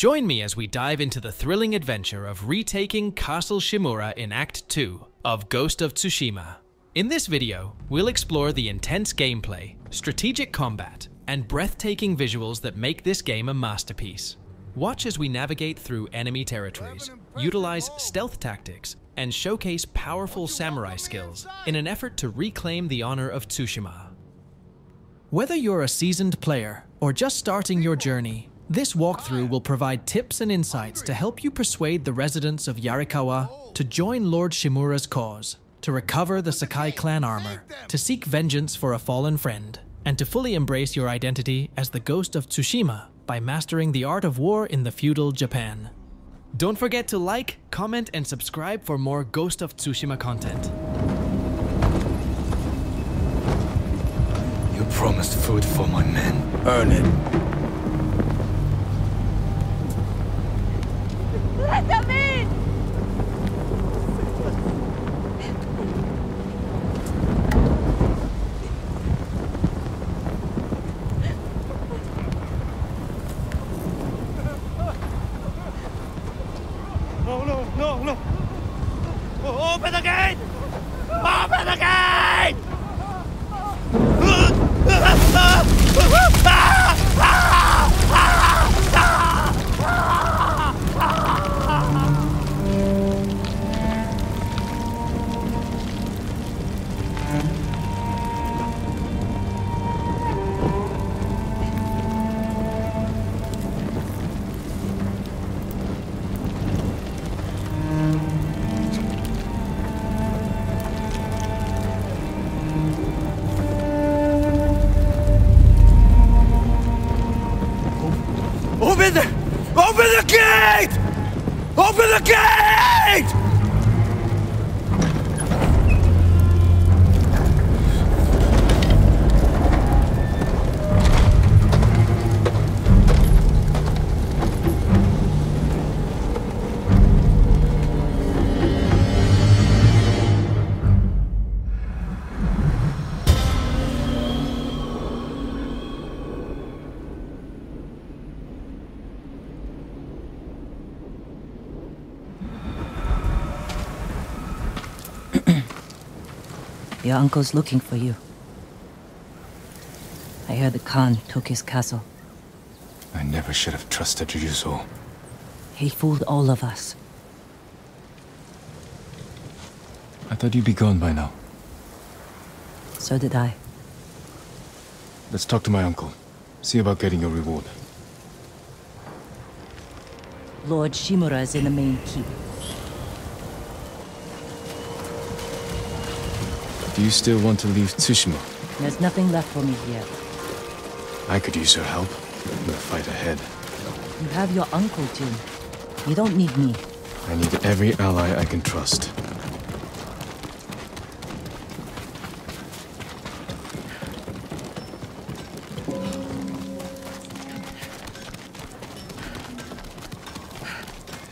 Join me as we dive into the thrilling adventure of retaking Castle Shimura in Act 2 of Ghost of Tsushima. In this video, we'll explore the intense gameplay, strategic combat, and breathtaking visuals that make this game a masterpiece. Watch as we navigate through enemy territories, utilize stealth tactics, and showcase powerful samurai skills in an effort to reclaim the honor of Tsushima. Whether you're a seasoned player or just starting your journey, this walkthrough will provide tips and insights to help you persuade the residents of Yarikawa to join Lord Shimura's cause, to recover the Sakai clan armor, to seek vengeance for a fallen friend, and to fully embrace your identity as the Ghost of Tsushima by mastering the art of war in the feudal Japan. Don't forget to like, comment, and subscribe for more Ghost of Tsushima content. You promised food for my men. Earn it. Let them Your uncle's looking for you. I heard the Khan took his castle. I never should have trusted Ryuzo. He fooled all of us. I thought you'd be gone by now. So did I. Let's talk to my uncle. See about getting your reward. Lord Shimura is in the main keep. Do you still want to leave Tsushima? There's nothing left for me here. I could use your help in the fight ahead. You have your uncle, Jin. You don't need me. I need every ally I can trust.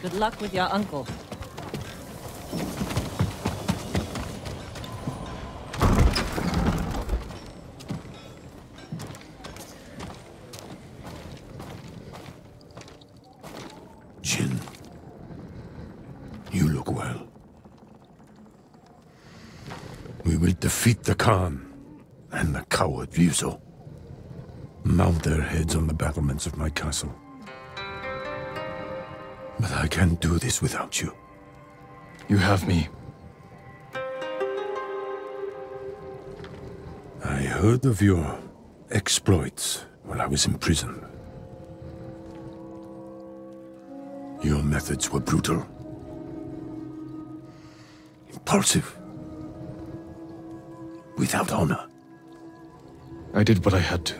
Good luck with your uncle. Jin. You look well. We will defeat the Khan and the coward Ryuzo. Mount their heads on the battlements of my castle. But I can't do this without you. You have me. I heard of your exploits while I was in prison. Your methods were brutal, impulsive, without honor. I did what I had to.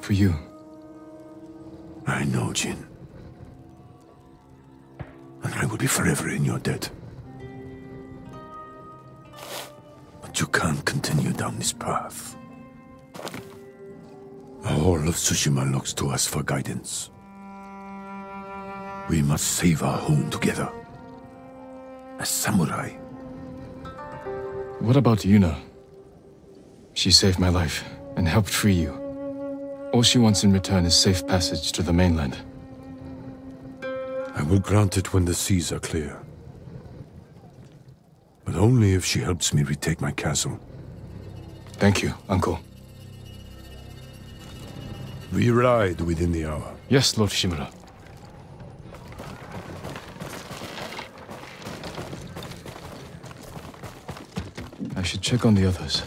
For you. I know, Jin. And I will be forever in your debt. But you can't continue down this path. All of Tsushima looks to us for guidance. We must save our home together. As samurai. What about Yuna? She saved my life and helped free you. All she wants in return is safe passage to the mainland. I will grant it when the seas are clear. But only if she helps me retake my castle. Thank you, Uncle. We ride within the hour. Yes, Lord Shimura. I should check on the others.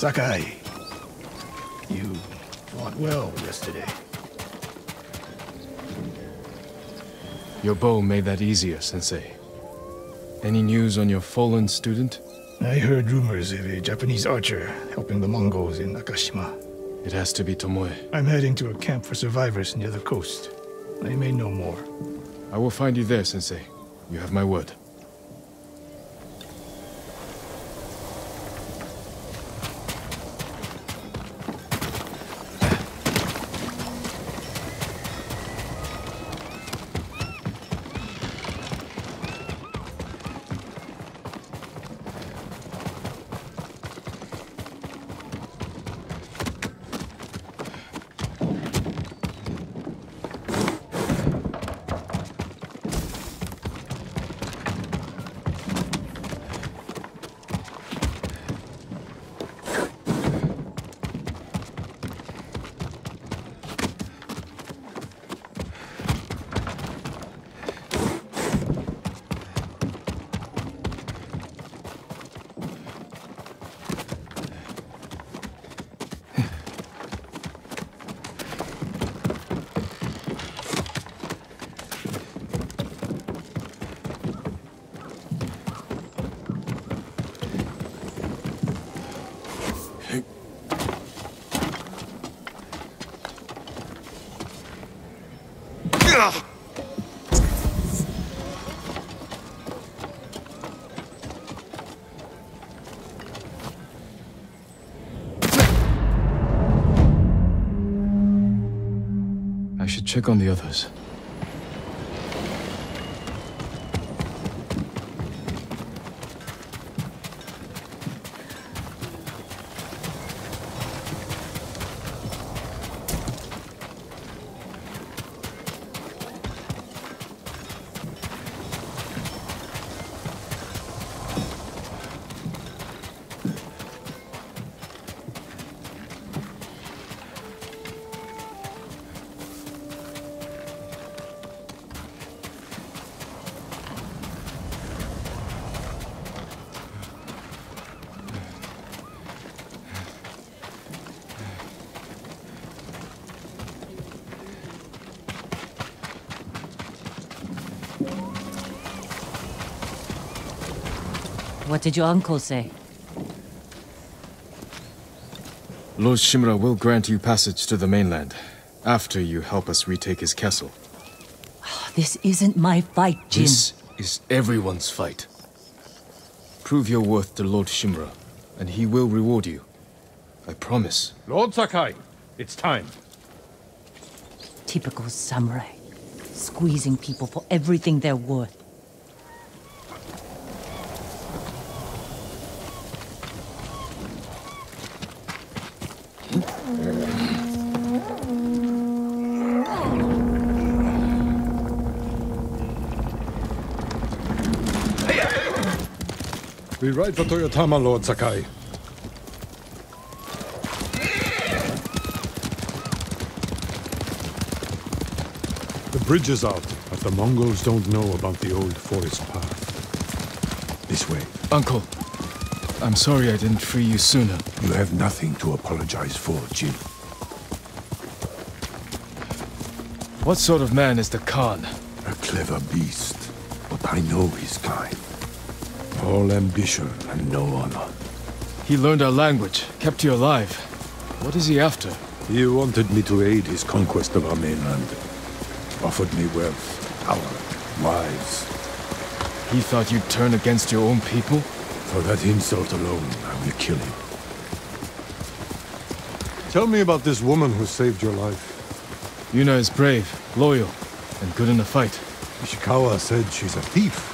Sakai, you fought well yesterday. Your bow made that easier, Sensei. Any news on your fallen student? I heard rumors of a Japanese archer helping the Mongols in Akashima. It has to be Tomoe. I'm heading to a camp for survivors near the coast. I may know more. I will find you there, Sensei. You have my word. Check on the others. What did your uncle say? Lord Shimura will grant you passage to the mainland after you help us retake his castle. Ah, this isn't my fight, Jin. This is everyone's fight. Prove your worth to Lord Shimura, and he will reward you. I promise. Lord Sakai, it's time. Typical samurai. Squeezing people for everything they're worth. We ride for Toyotama, Lord Sakai. The bridge is out, but the Mongols don't know about the old forest path. This way. Uncle, I'm sorry I didn't free you sooner. You have nothing to apologize for, Jin. What sort of man is the Khan? A clever beast, but I know his kind. All ambition and no honor. He learned our language, kept you alive. What is he after? He wanted me to aid his conquest of our mainland. offered me wealth, power, wives. He thought you'd turn against your own people? For that insult alone, I will kill him. Tell me about this woman who saved your life. Yuna is brave, loyal, and good in a fight. Ishikawa said she's a thief.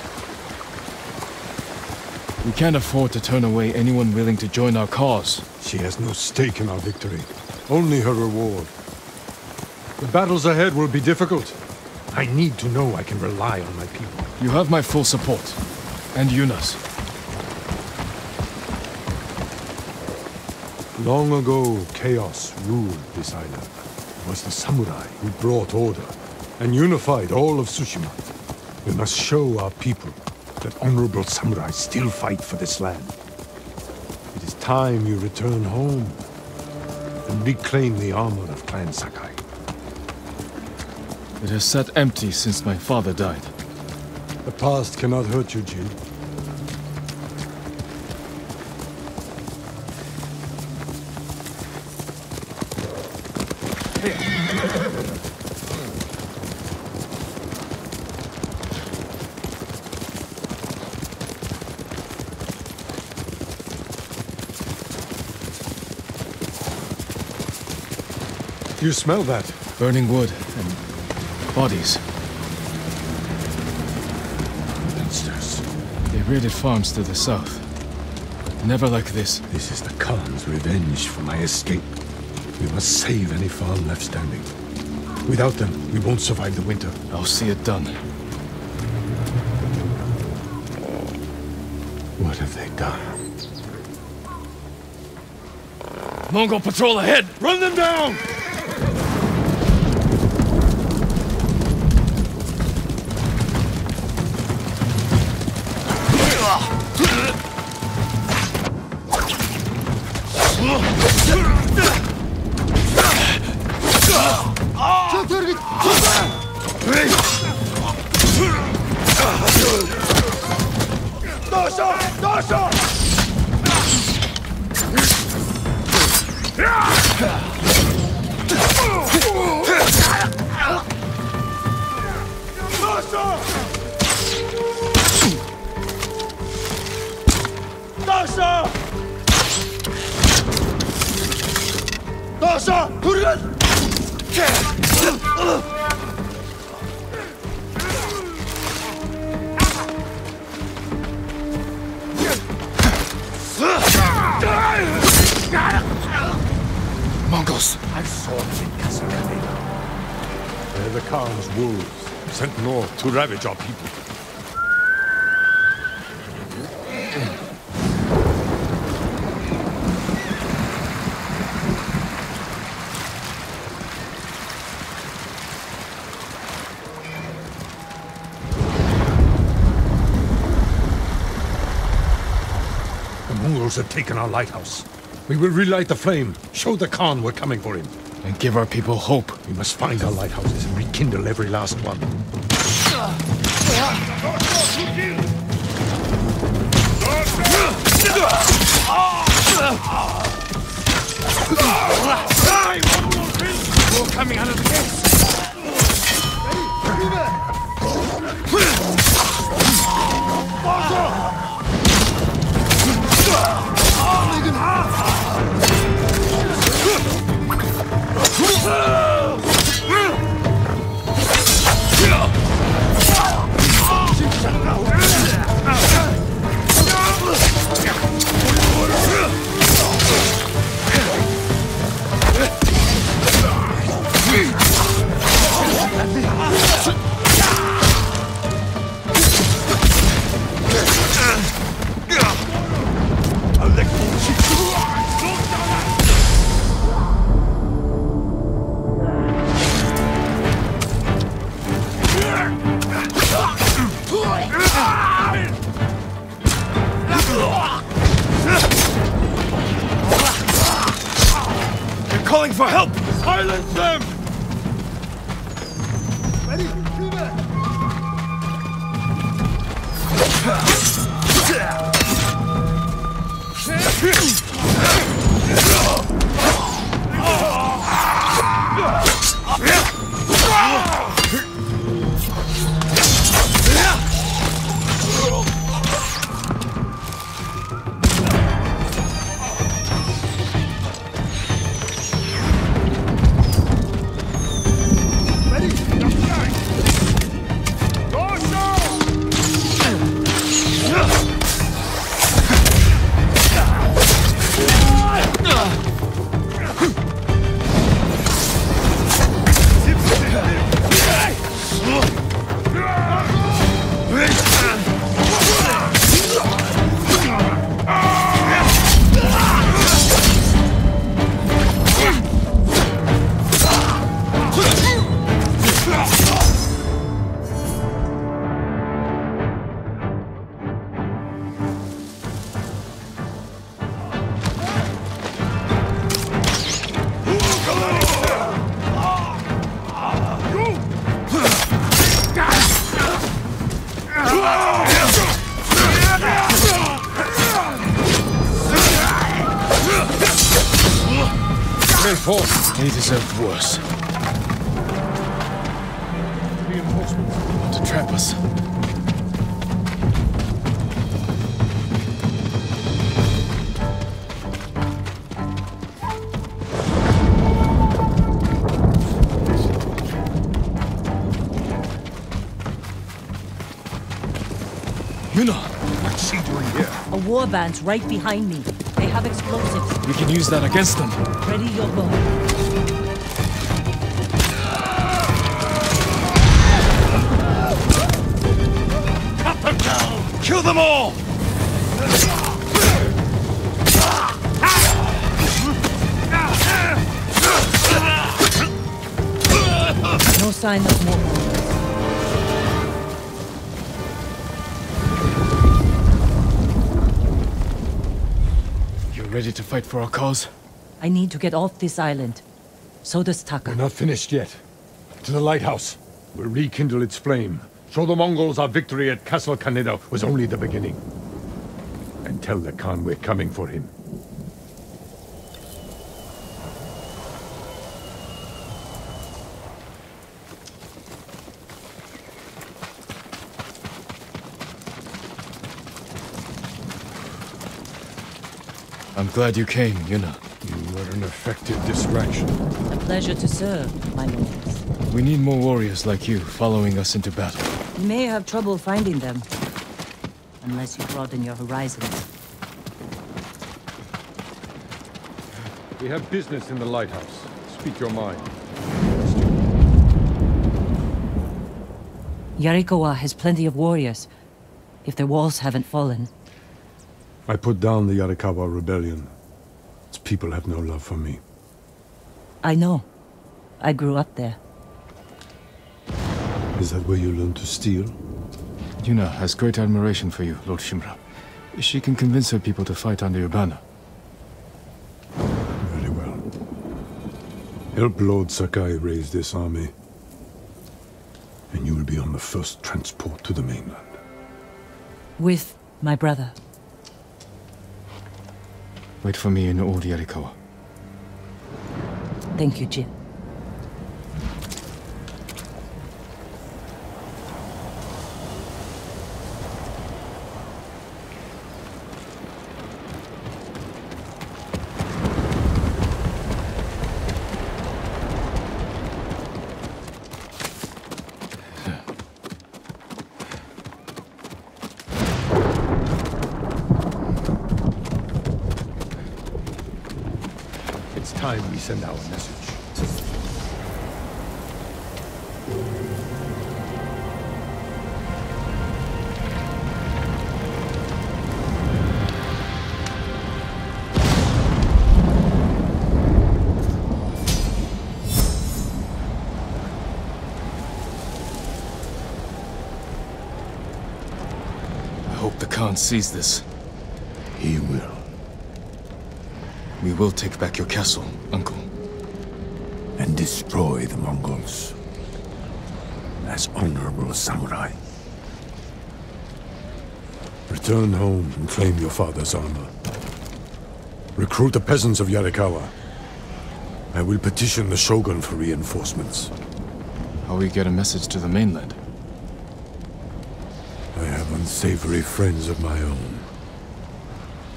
We can't afford to turn away anyone willing to join our cause. She has no stake in our victory, only her reward. The battles ahead will be difficult. I need to know I can rely on my people. You have my full support. And Yuna's. Long ago, chaos ruled this island. It was the samurai who brought order and unified all of Tsushima. We must show our people honorable samurai still fight for this land. It is time you return home and reclaim the armor of Clan Sakai. It has sat empty since my father died. The past cannot hurt you, Jin. You smell that? Burning wood and bodies. Monsters. They raided farms to the south. Never like this. This is the Khan's revenge for my escape. We must save any farm left standing. Without them, we won't survive the winter. I'll see it done. What have they done? Mongol patrol ahead! Run them down! Ravage our people. The Mongols have taken our lighthouse. We will relight the flame, show the Khan we're coming for him. And give our people hope. We must find our lighthouses and rekindle every last one. Coming They deserve worse. Reinforcements. Want to trap us. Yuna! What's she doing here? A war band's right behind me. They have explosives. We can use that against them. Ready your bow. Them all! No sign of more. You're ready to fight for our cause? I need to get off this island. So does Taka. We're not finished yet. To the lighthouse. We'll rekindle its flame. Show the Mongols our victory at Castle Kaneda was only the beginning. And tell the Khan we're coming for him. I'm glad you came, Yuna. You were an effective distraction. A pleasure to serve, my lords. We need more warriors like you following us into battle. You may have trouble finding them. Unless you broaden your horizons. We have business in the lighthouse. Speak your mind. Yarikawa has plenty of warriors. If their walls haven't fallen. I put down the Yarikawa rebellion. Its people have no love for me. I know. I grew up there. Is that where you learned to steal? Yuna has great admiration for you, Lord Shimura. She can convince her people to fight under your banner. Very well. Help Lord Sakai raise this army. And you will be on the first transport to the mainland. With my brother. Wait for me in Old Yarikawa. Thank you, Jin. Sees this. He will. We will take back your castle, Uncle. And destroy the Mongols. As honorable samurai. Return home and claim your father's armor. Recruit the peasants of Yarikawa. I will petition the Shogun for reinforcements. How we get a message to the mainland? Unsavory friends of my own.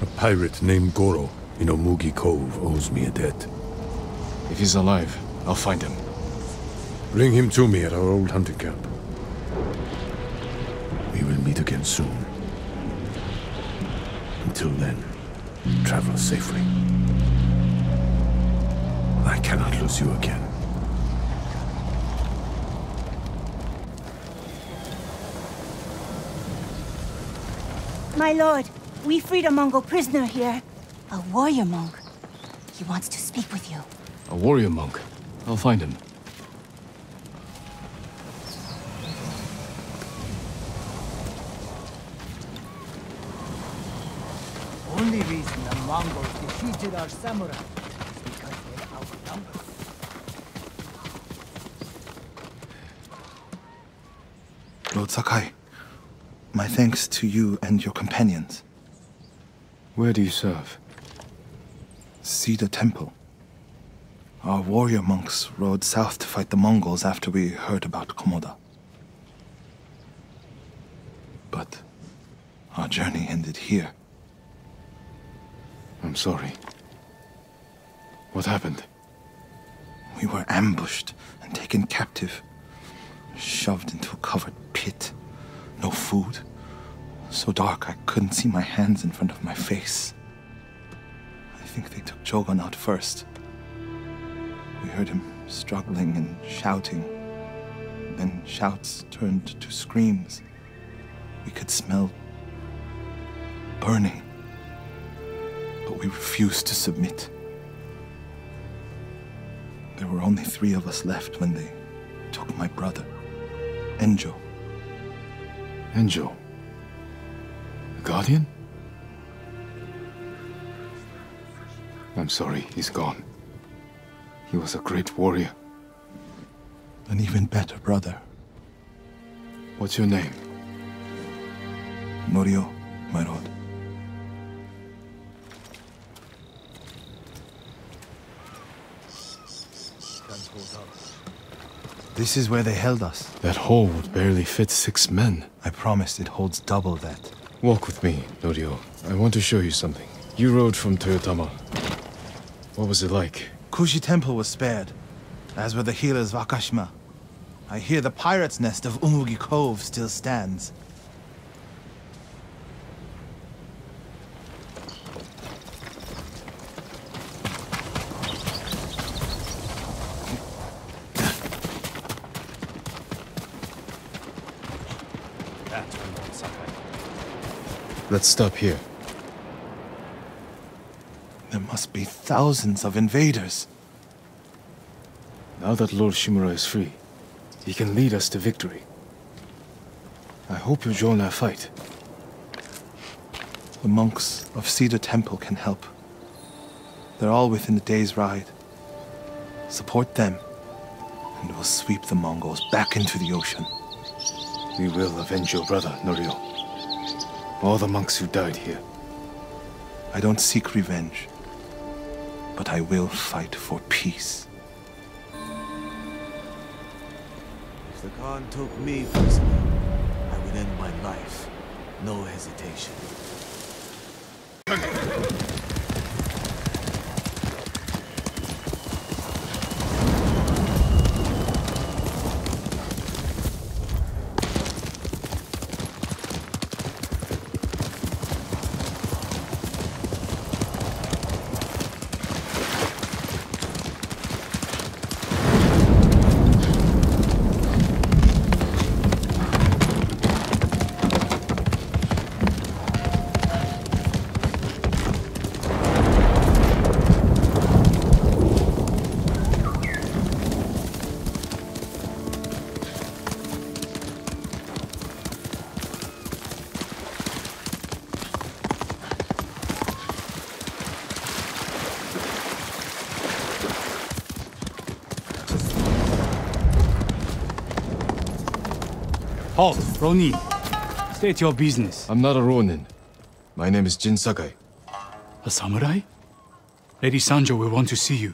A pirate named Goro in Umugi Cove owes me a debt. If he's alive, I'll find him. Bring him to me at our old hunting camp. We will meet again soon. Until then, travel safely. I cannot lose you again. My lord, we freed a Mongol prisoner here. A warrior monk. He wants to speak with you. A warrior monk. I'll find him. Only reason the Mongols defeated our samurai is because they're outnumbered. Lord Sakai, my thanks to you and your companions. Where do you serve? See the temple. Our warrior monks rode south to fight the Mongols after we heard about Komoda. But our journey ended here. I'm sorry. What happened? We were ambushed and taken captive, shoved into a covered pit. No food. So dark I couldn't see my hands in front of my face. I think they took Jogon out first. We heard him struggling and shouting. Then shouts turned to screams. We could smell burning. But we refused to submit. There were only three of us left when they took my brother, Enjo. Enjo? The Guardian? I'm sorry, he's gone. He was a great warrior. An even better brother. What's your name? Norio, my lord. This is where they held us. That hole would barely fit six men. I promised it holds double that. Walk with me, Norio. I want to show you something. You rode from Toyotama. What was it like? Kushi Temple was spared, as were the healers of Akashima. I hear the pirate's nest of Umugi Cove still stands. Let's stop here. There must be thousands of invaders. Now that Lord Shimura is free, he can lead us to victory. I hope you join our fight. The monks of Cedar Temple can help. They're all within a day's ride. Support them, and we'll sweep the Mongols back into the ocean. We will avenge your brother, Norio. All the monks who died here. I don't seek revenge, but I will fight for peace. If the Khan took me prisoner, I would end my life. No hesitation. Ronin. State your business. I'm not a Ronin. My name is Jin Sakai. A samurai? Lady Sanjo will want to see you.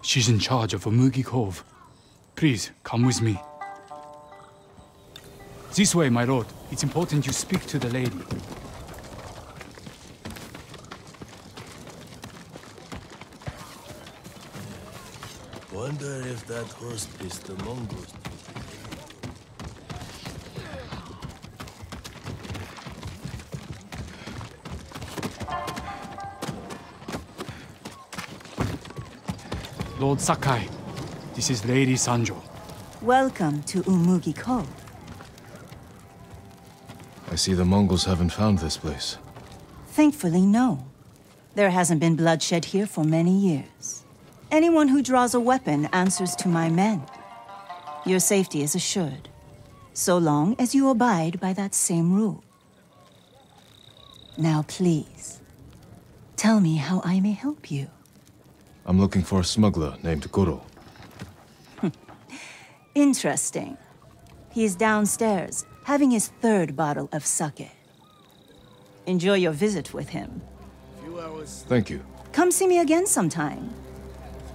She's in charge of Umugi Cove. Please, come with me. This way, my lord. It's important you speak to the lady. Wonder if that horse is the Mongols Lord Sakai, this is Lady Sanjo. Welcome to Umugi Cove. I see the Mongols haven't found this place. Thankfully, no. There hasn't been bloodshed here for many years. Anyone who draws a weapon answers to my men. Your safety is assured, so long as you abide by that same rule. Now, please, tell me how I may help you. I'm looking for a smuggler named Goro. Interesting. He's downstairs, having his third bottle of sake. Enjoy your visit with him. Thank you. Come see me again sometime.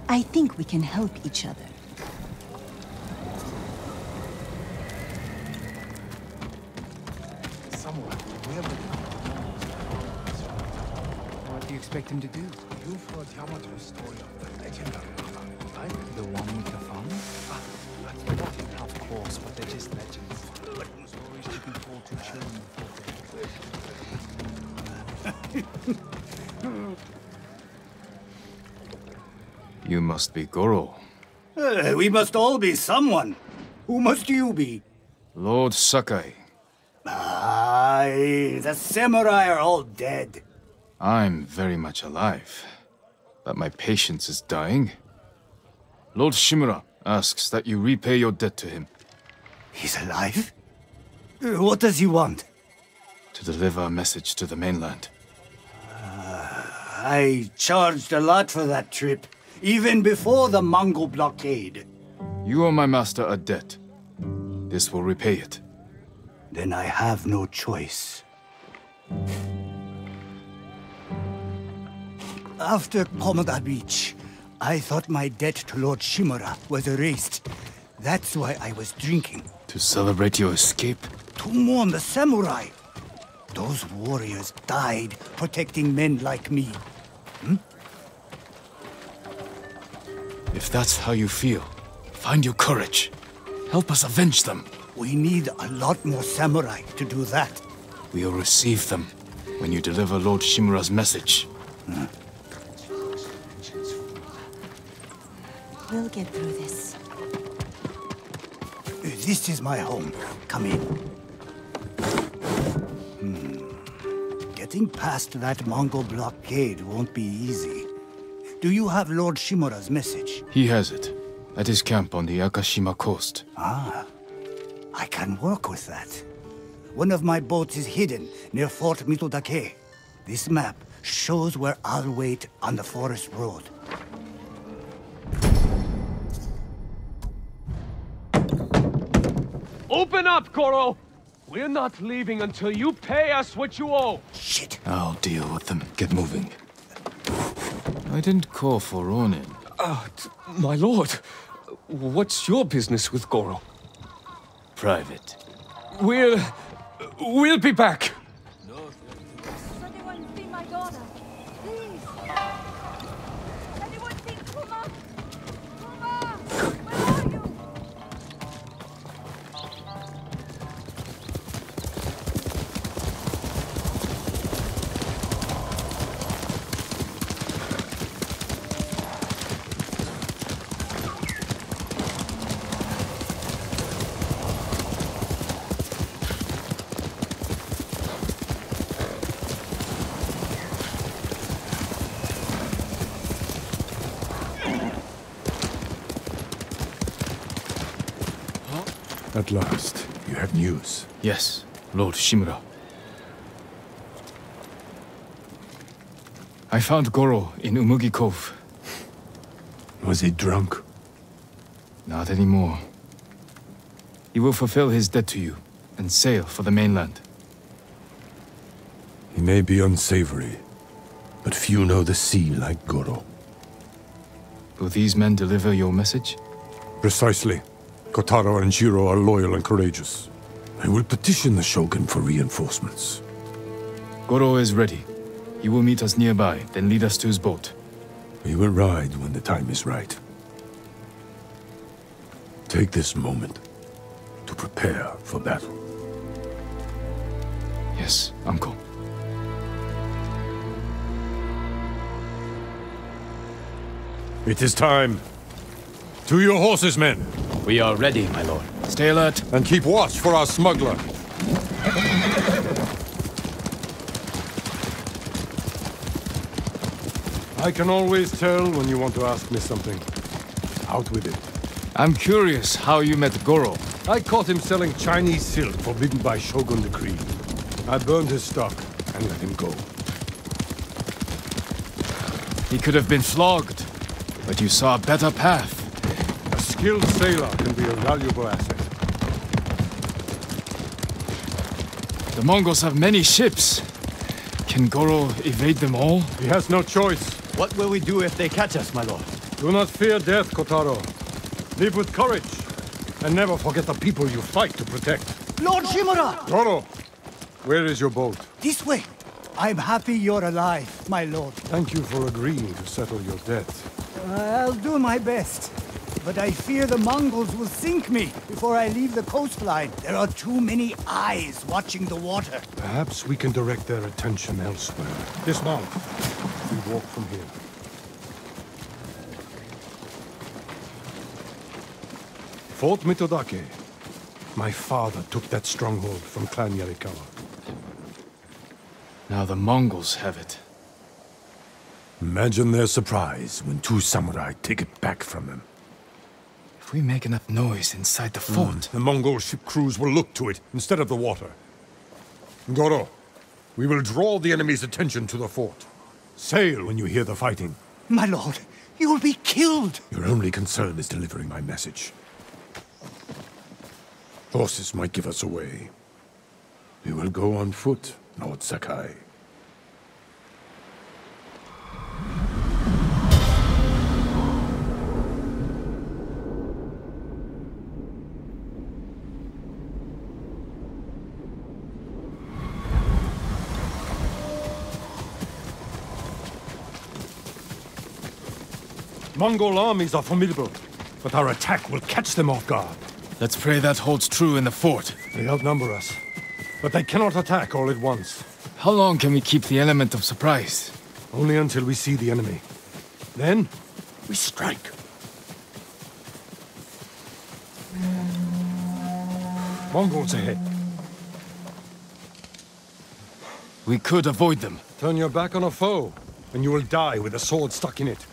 I think we can help each other. Expect him to do? You've heard Yamato's story of the legendary right? The one with the farm? Ah, that's. Of course, but they're just legends. Stories to be told to children You must be Goro. Uh, we must all be someone. Who must you be? Lord Sakai. Aye, the samurai are all dead. I'm very much alive, but my patience is dying. Lord Shimura asks that you repay your debt to him. He's alive? Uh, What does he want? To deliver a message to the mainland. I charged a lot for that trip, even before the Mongol blockade. You owe my master a debt. This will repay it. Then I have no choice. After Komoda Beach, I thought my debt to Lord Shimura was erased. That's why I was drinking. To celebrate your escape? To mourn the samurai. Those warriors died protecting men like me. Hmm? If that's how you feel, find your courage. Help us avenge them. We need a lot more samurai to do that. We'll receive them when you deliver Lord Shimura's message. Hmm. We'll get through this. This is my home. Come in. Hmm. Getting past that Mongol blockade won't be easy. Do you have Lord Shimura's message? He has it. At his camp on the Akashima coast. Ah, I can work with that. One of my boats is hidden near Fort Mitodake. This map shows where I'll wait on the forest road. Open up, Goro! We're not leaving until you pay us what you owe. Shit. I'll deal with them. Get moving. I didn't call for Ronin. Uh, my lord, what's your business with Goro? Private. We'll... we'll be back. Last, you have news. Yes, Lord Shimura. I found Goro in Umugi Cove. Was he drunk? Not anymore. He will fulfill his debt to you and sail for the mainland. He may be unsavory, but few know the sea like Goro. Will these men deliver your message? Precisely. Kotaro and Jiro are loyal and courageous. I will petition the Shogun for reinforcements. Goro is ready. He will meet us nearby, then lead us to his boat. We will ride when the time is right. Take this moment to prepare for battle. Yes, Uncle. It is time. To your horses, men. We are ready, my lord. Stay alert. And keep watch for our smuggler. I can always tell when you want to ask me something. Out with it. I'm curious how you met Goro. I caught him selling Chinese silk forbidden by Shogun decree. I burned his stock and let him go. He could have been flogged, but you saw a better path. A skilled sailor can be a valuable asset. The Mongols have many ships. Can Goro evade them all? He has no choice. What will we do if they catch us, my lord? Do not fear death, Kotaro. Live with courage. And never forget the people you fight to protect. Lord Shimura! Goro, where is your boat? This way. I'm happy you're alive, my lord. Thank you for agreeing to settle your debt. I'll do my best. But I fear the Mongols will sink me before I leave the coastline. There are too many eyes watching the water. Perhaps we can direct their attention elsewhere. Dismount. We walk from here. Fort Mitodake. My father took that stronghold from Clan Yarikawa. Now the Mongols have it. Imagine their surprise when two samurai take it back from them. If we make enough noise inside the hmm. fort... The Mongol ship crews will look to it instead of the water. Goro, we will draw the enemy's attention to the fort. Sail when you hear the fighting. My lord, you will be killed. Your only concern is delivering my message. Horses might give us away. We will go on foot, Lord Sakai. Mongol armies are formidable, but our attack will catch them off guard. Let's pray that holds true in the fort. They outnumber us, but they cannot attack all at once. How long can we keep the element of surprise? Only until we see the enemy. Then, we strike. Mongols ahead. We could avoid them. Turn your back on a foe, and you will die with a sword stuck in it.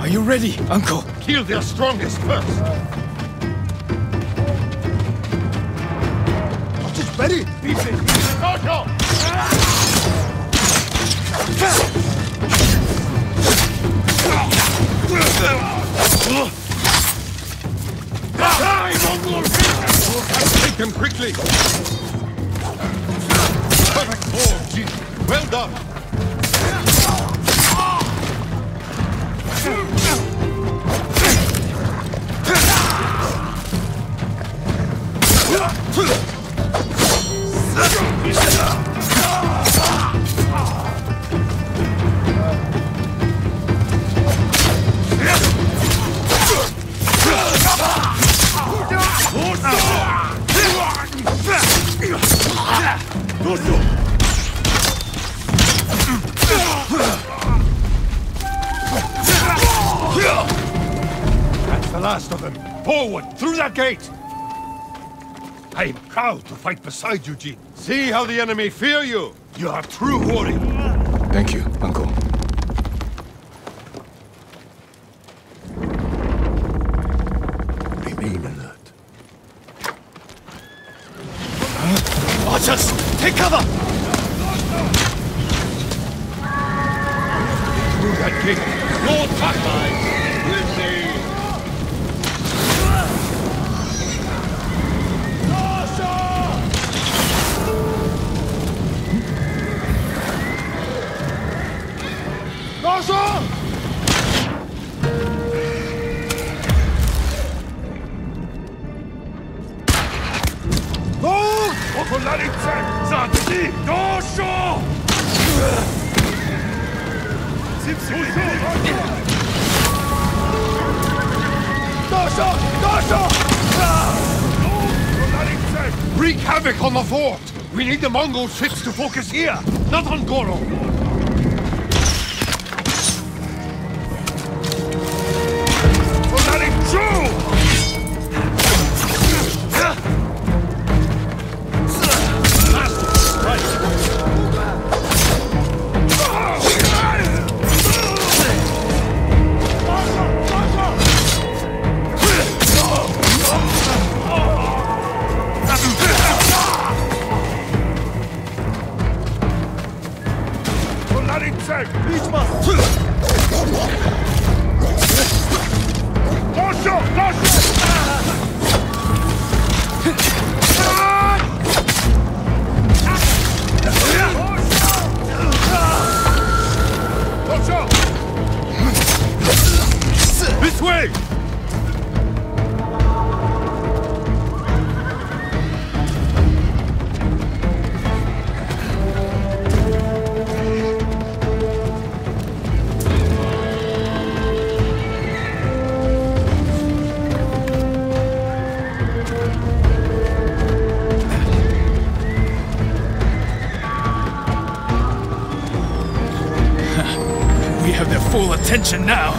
Are you ready, Uncle? Kill their strongest first! Ready? Die, Mongol! Take them quickly! Perfect Jin. Well done! Proud to fight beside you, Jin. See how the enemy fear you! You are true warrior. Thank you, Uncle. Mongol ships to focus here, not on Goro! Attention now.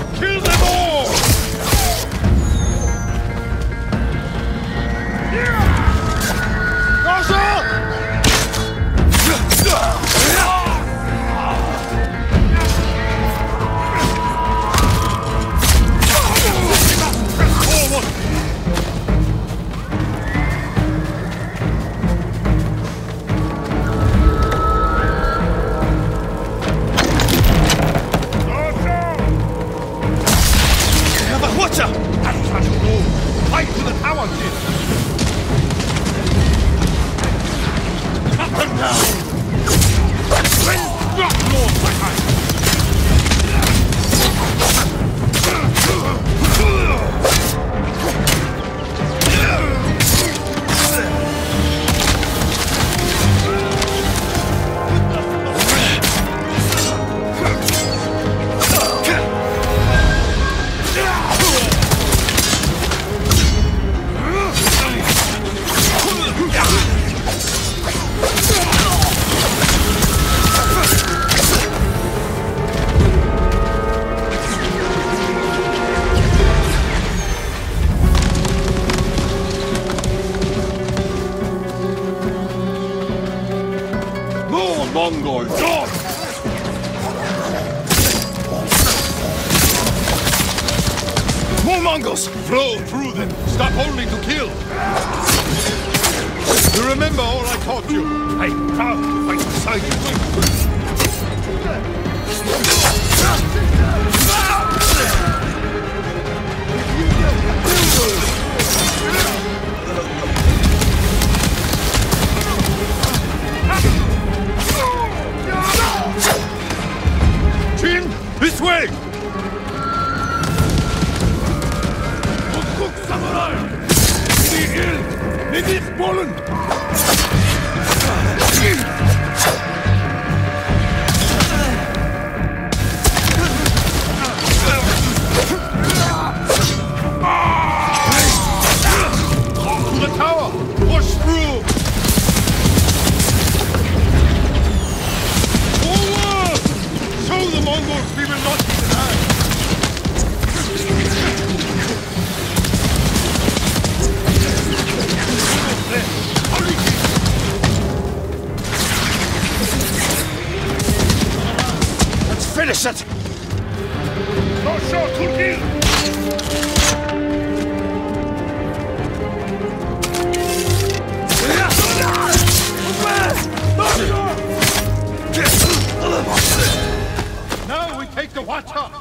Finish it! No shot, Turkey! Now we take the Watcher!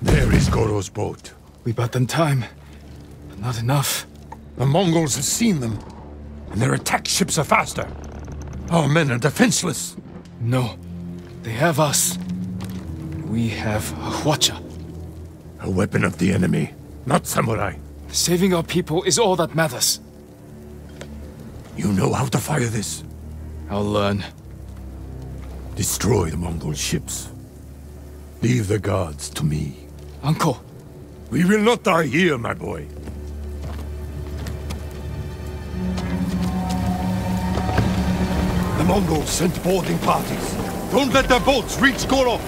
There is Goro's boat. We bought them time, but not enough. The Mongols have seen them, and their attack ships are faster. Our men are defenseless. No, they have us. We have a Watcher. A weapon of the enemy, not samurai. Saving our people is all that matters. You know how to fire this. I'll learn. Destroy the Mongol ships. Leave the guards to me. Uncle! We will not die here, my boy. The Mongols sent boarding parties. Don't let their boats reach Goro!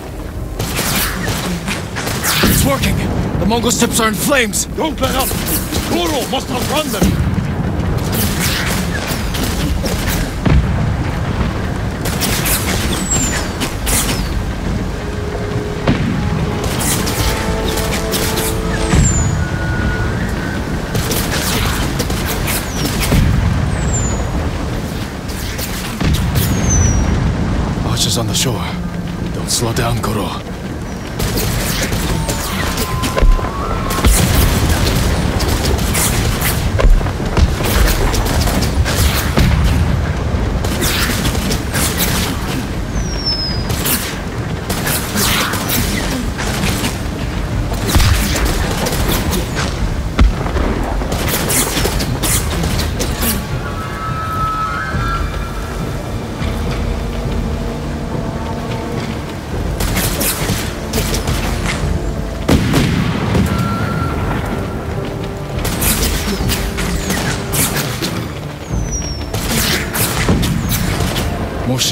It's working! The Mongol ships are in flames! Don't let up! Goro must outrun them! Don't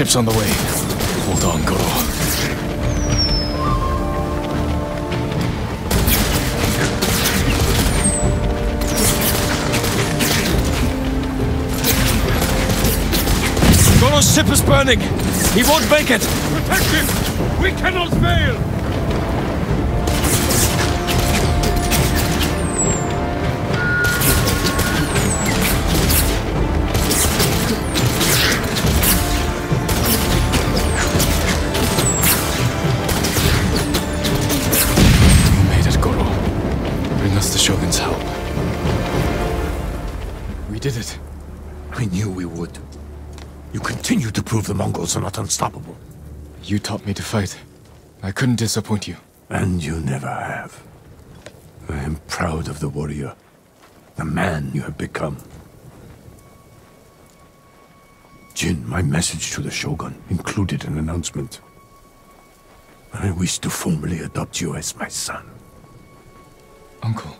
Ship's on the way. Hold on, Goro. Goro's ship is burning. He won't make it. Protect him! We cannot fail! Mongols are not unstoppable. You taught me to fight. I couldn't disappoint you. And you never have. I am proud of the warrior. The man you have become. Jin, my message to the Shogun included an announcement. I wish to formally adopt you as my son. Uncle.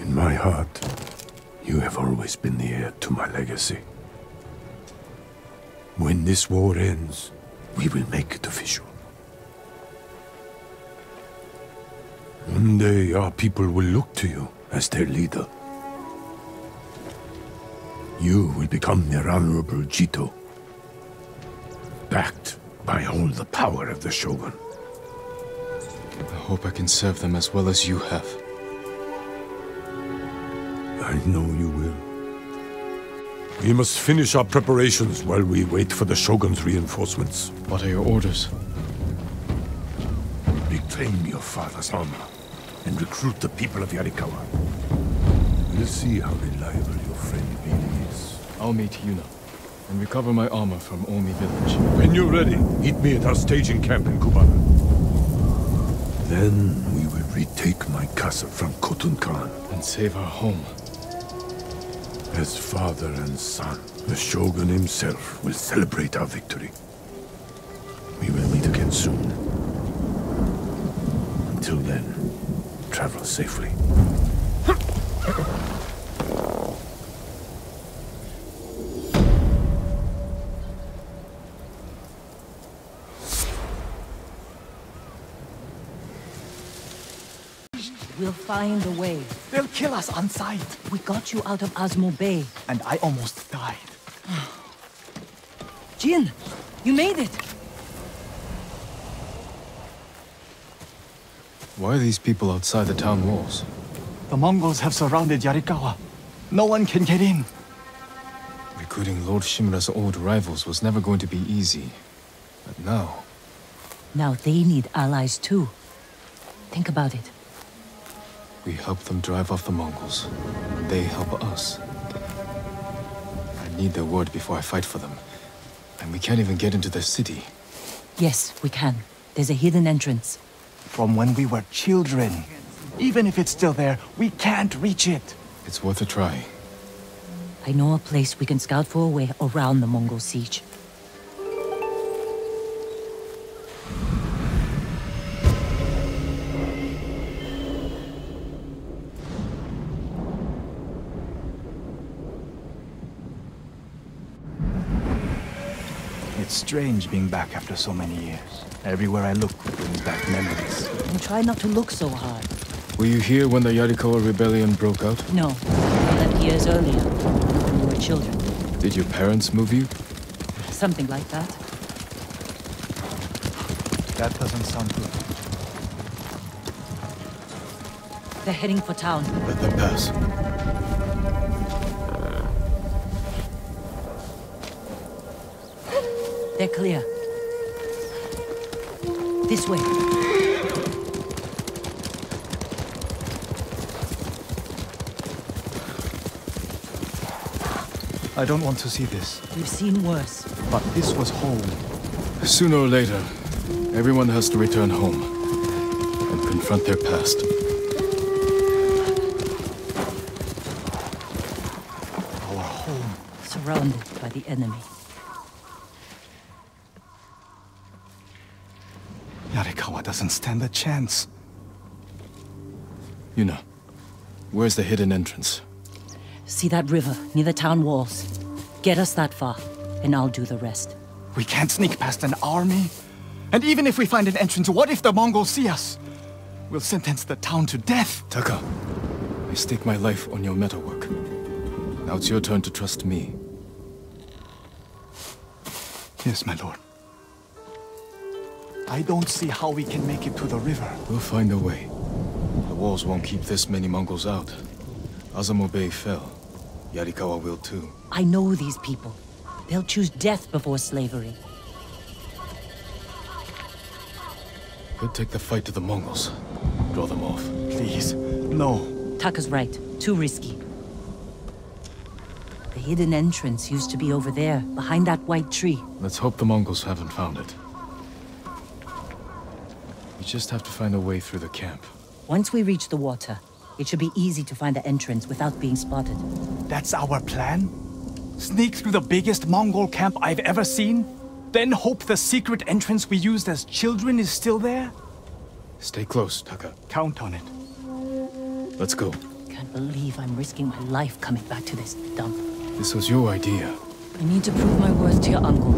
In my heart, you have always been the heir to my legacy. When this war ends, we will make it official. One day, our people will look to you as their leader. You will become their honorable Jito, backed by all the power of the Shogun. I hope I can serve them as well as you have. I know you will. We must finish our preparations while we wait for the Shogun's reinforcements. What are your orders? Reclaim your father's armor and recruit the people of Yarikawa. We'll see how reliable your friend really is. I'll meet Yuna and recover my armor from Omi village. When you're ready, meet me at our staging camp in Kubana. Then we will retake my castle from Khotun Khan. And save our home. As father and son, the Shogun himself will celebrate our victory. We will meet again soon. Until then, travel safely. Find a way. They'll kill us on sight. We got you out of Azamo Bay. And I almost died. Jin, you made it. Why are these people outside the town walls? The Mongols have surrounded Yarikawa. No one can get in. Recruiting Lord Shimura's old rivals was never going to be easy. But now... Now they need allies too. Think about it. We help them drive off the Mongols. They help us. I need their word before I fight for them. And we can't even get into their city. Yes, we can. There's a hidden entrance. From when we were children. Even if it's still there, we can't reach it. It's worth a try. I know a place we can scout for a way around the Mongol siege. It's strange being back after so many years. Everywhere I look brings back memories. And try not to look so hard. Were you here when the Yarikawa rebellion broke out? No, we left years earlier, when we were children. Did your parents move you? Something like that. That doesn't sound good. They're heading for town. Let them pass. They're clear. This way. I don't want to see this. We've seen worse. But this was home. Sooner or later, everyone has to return home and confront their past. Our home. Surrounded by the enemy. Yarikawa doesn't stand a chance. Yuna, where's the hidden entrance? See that river near the town walls? Get us that far, and I'll do the rest. We can't sneak past an army. And even if we find an entrance, what if the Mongols see us? We'll sentence the town to death. Taka, I stake my life on your metalwork. Now it's your turn to trust me. Yes, my lord. I don't see how we can make it to the river. We'll find a way. The walls won't keep this many Mongols out. Azamo Bay fell. Yarikawa will too. I know these people. They'll choose death before slavery. We'll take the fight to the Mongols. Draw them off. Please, no. Taka's right. Too risky. The hidden entrance used to be over there, behind that white tree. Let's hope the Mongols haven't found it. We just have to find a way through the camp. Once we reach the water, it should be easy to find the entrance without being spotted. That's our plan? Sneak through the biggest Mongol camp I've ever seen? Then hope the secret entrance we used as children is still there? Stay close, Taka. Count on it. Let's go. Can't believe I'm risking my life coming back to this dump. This was your idea. I need to prove my worth to your uncle.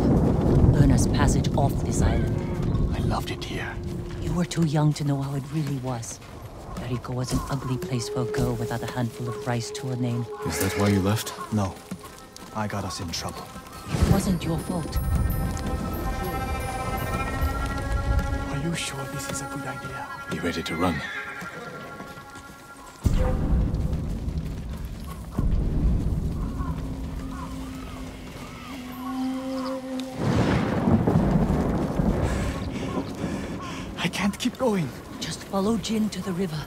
Earn us passage off this island. I loved it here. You were too young to know how it really was. Yariko was an ugly place for a girl without a handful of rice to her name. Is that why you left? No. I got us in trouble. It wasn't your fault. Are you sure this is a good idea? Be ready to run. Going. Just follow Jin to the river.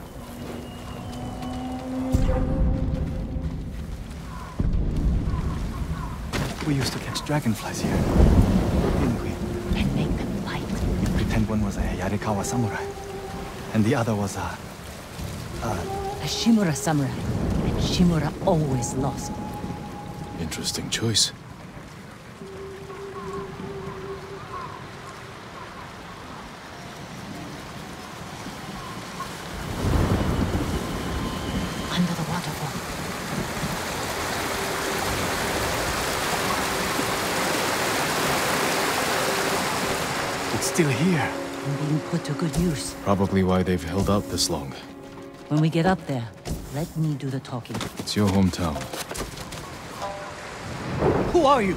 We used to catch dragonflies here, didn't we? And make them fight. Pretend one was a Yarikawa samurai, and the other was a... a... A Shimura samurai. And Shimura always lost. Interesting choice. Under the waterfall. It's still here. And being put to good use. Probably why they've held out this long. When we get up there, let me do the talking. It's your hometown. Who are you?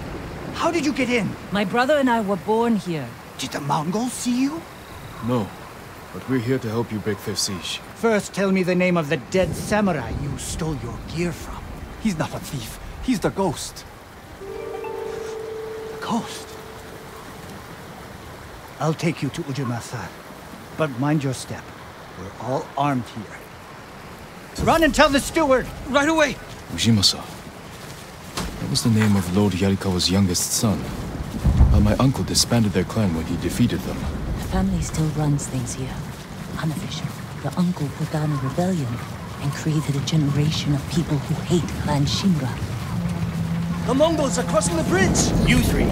How did you get in? My brother and I were born here. Did the Mongols see you? No, but we're here to help you break their siege. First, tell me the name of the dead samurai you stole your gear from. He's not a thief. He's the ghost. The ghost? I'll take you to Ujimasa. But mind your step. We're all armed here. Run and tell the steward! Right away! Ujimasa. That was the name of Lord Yarikawa's youngest son. Well, my uncle disbanded their clan when he defeated them. The family still runs things here. Unofficial. The uncle put down a rebellion and created a generation of people who hate Clan Shimura. The Mongols are crossing the bridge! You three,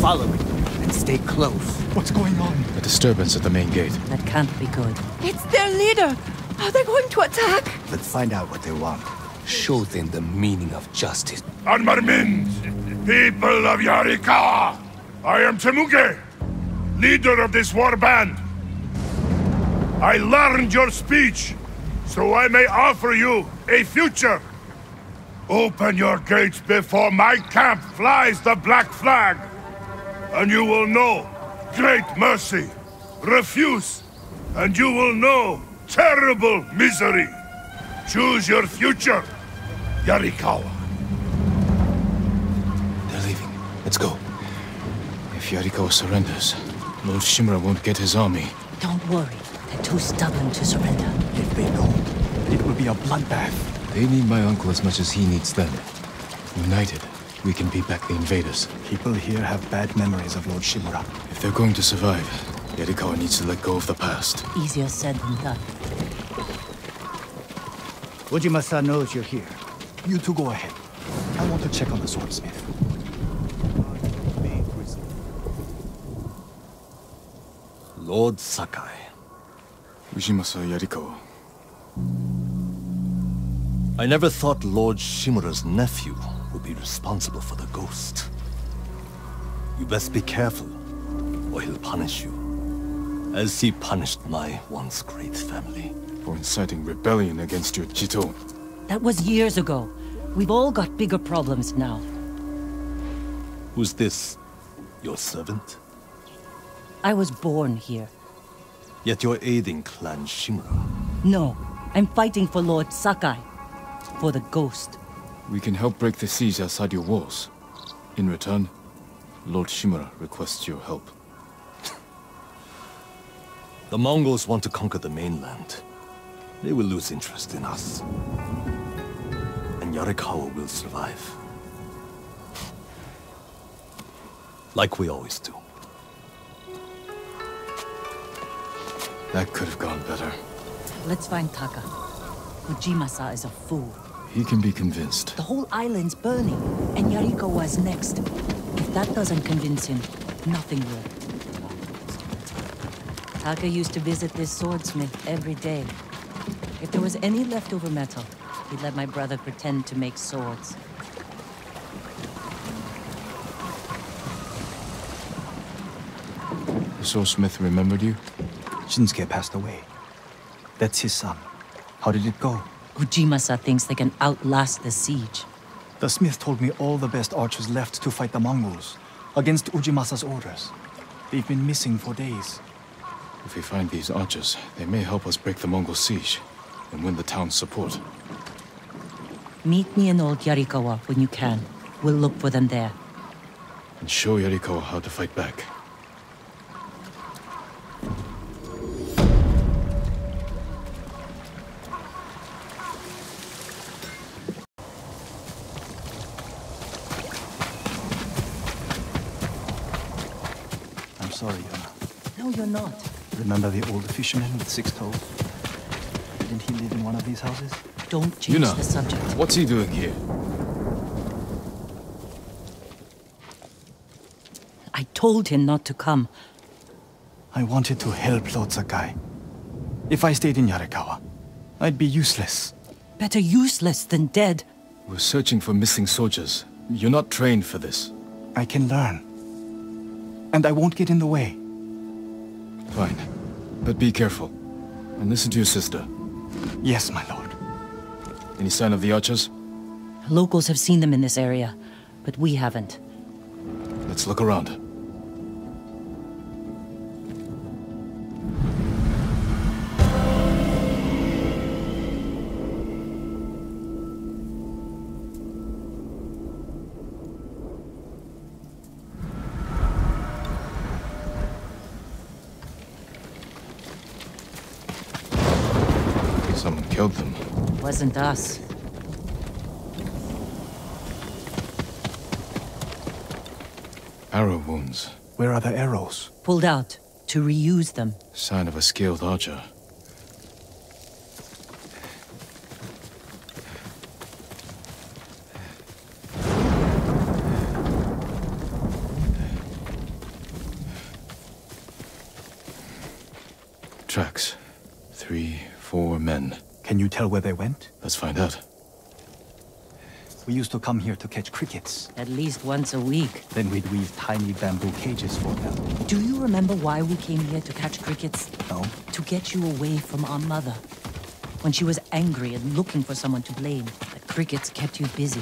follow me and stay close. What's going on? A disturbance at the main gate. That can't be good. It's their leader! Are they going to attack? Let's find out what they want. Show them the meaning of justice. Armarmin, people of Yarikawa, I am Temuge, leader of this war band. I learned your speech, so I may offer you a future. Open your gates before my camp flies the black flag, and you will know great mercy. Refuse, and you will know terrible misery. Choose your future, Yarikawa. They're leaving. Let's go. If Yarikawa surrenders, Lord Shimura won't get his army. Don't worry. They're too stubborn to surrender. If they don't, it will be a bloodbath. They need my uncle as much as he needs them. United, we can beat back the invaders. People here have bad memories of Lord Shimura. If they're going to survive, Yarikawa needs to let go of the past. Easier said than done. Ujimasa knows you're here. You two go ahead. I want to check on the swordsmith. Lord Sakai. Ujimasa Yarikawa. I never thought Lord Shimura's nephew would be responsible for the ghost. You best be careful, or he'll punish you. As he punished my once great family. For inciting rebellion against your Jito. That was years ago. We've all got bigger problems now. Who's this Your servant? I was born here. Yet you're aiding Clan Shimura. No, I'm fighting for Lord Sakai. For the ghost. We can help break the siege outside your walls. In return, Lord Shimura requests your help. The Mongols want to conquer the mainland. They will lose interest in us. And Yarikawa will survive. Like we always do. That could have gone better. Let's find Taka. Ujimasa is a fool. He can be convinced. The whole island's burning, and Yarikawa's next. If that doesn't convince him, nothing will. Taka used to visit this swordsmith every day. If there was any leftover metal, he'd let my brother pretend to make swords. The swordsmith remembered you? Shinsuke passed away. That's his son. How did it go? Ujimasa thinks they can outlast the siege. The smith told me all the best archers left to fight the Mongols against Ujimasa's orders. They've been missing for days. If we find these archers, they may help us break the Mongol siege and win the town's support. Meet me in Old Yarikawa when you can. We'll look for them there. And show Yarikawa how to fight back. No, you're not. Remember the old fisherman with six toes? Didn't he live in one of these houses? Don't change Yuna, the subject. what's he doing here? I told him not to come. I wanted to help Lord Sakai. If I stayed in Yarikawa, I'd be useless. Better useless than dead. We're searching for missing soldiers. You're not trained for this. I can learn. And I won't get in the way. Fine. But be careful. And listen to your sister. Yes, my lord. Any sign of the archers? Locals have seen them in this area, but we haven't. Let's look around. Wasn't us. Arrow wounds. Where are the arrows? Pulled out to reuse them. Sign of a skilled archer. Tracks. Three, four men. Can you tell where they went? Let's find out. We used to come here to catch crickets. At least once a week. Then we'd weave tiny bamboo cages for them. Do you remember why we came here to catch crickets? No. To get you away from our mother. When she was angry and looking for someone to blame, the crickets kept you busy.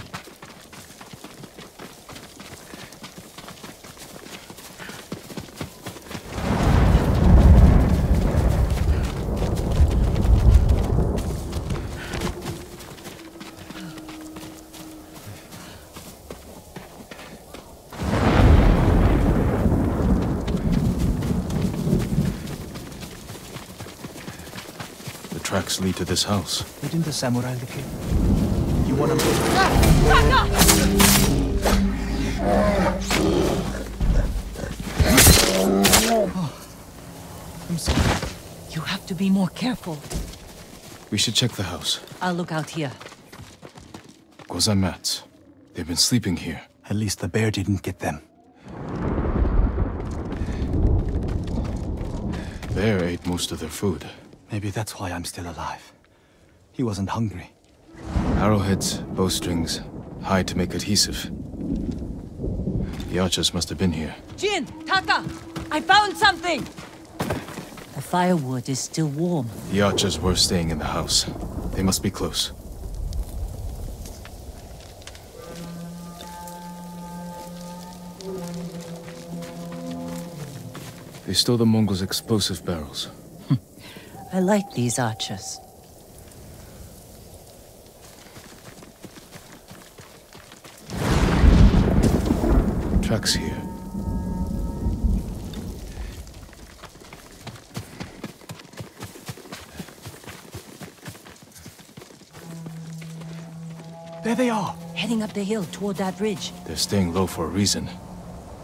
The tracks to this house. Didn't the samurai live here? You want to... I'm sorry. You have to be more careful. We should check the house. I'll look out here. Gozan mats. They've been sleeping here. At least the bear didn't get them. Bear ate most of their food. Maybe that's why I'm still alive. He wasn't hungry. Arrowheads, bowstrings, hide to make adhesive. The archers must have been here. Jin! Taka! I found something! The firewood is still warm. The archers were staying in the house. They must be close. They stole the Mongols' explosive barrels. I like these archers. Tracks here. There they are. Heading up the hill toward that ridge. They're staying low for a reason.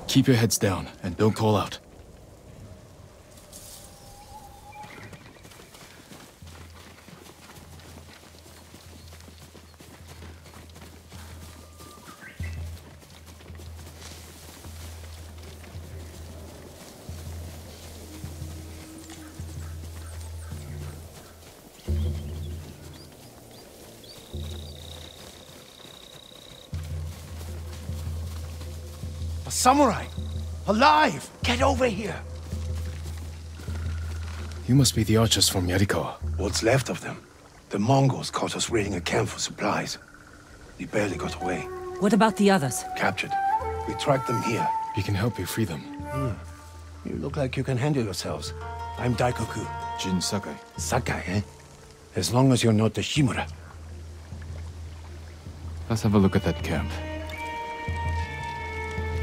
Keep your heads down, and don't call out. Samurai! Alive! Get over here! You must be the archers from Yarikawa. What's left of them? The Mongols caught us raiding a camp for supplies. We barely got away. What about the others? Captured. We tracked them here. We can help you free them. Hmm. You look like you can handle yourselves. I'm Daikoku. Jin Sakai. Sakai, eh? As long as you're not the Shimura. Let's have a look at that camp.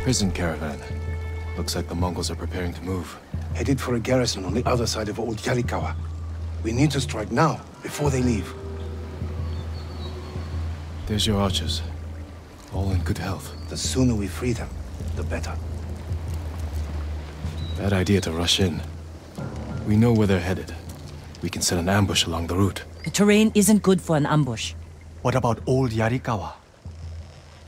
Prison caravan. Looks like the Mongols are preparing to move. Headed for a garrison on the other side of Old Yarikawa. We need to strike now, before they leave. There's your archers. All in good health. The sooner we free them, the better. Bad idea to rush in. We know where they're headed. We can set an ambush along the route. The terrain isn't good for an ambush. What about Old Yarikawa?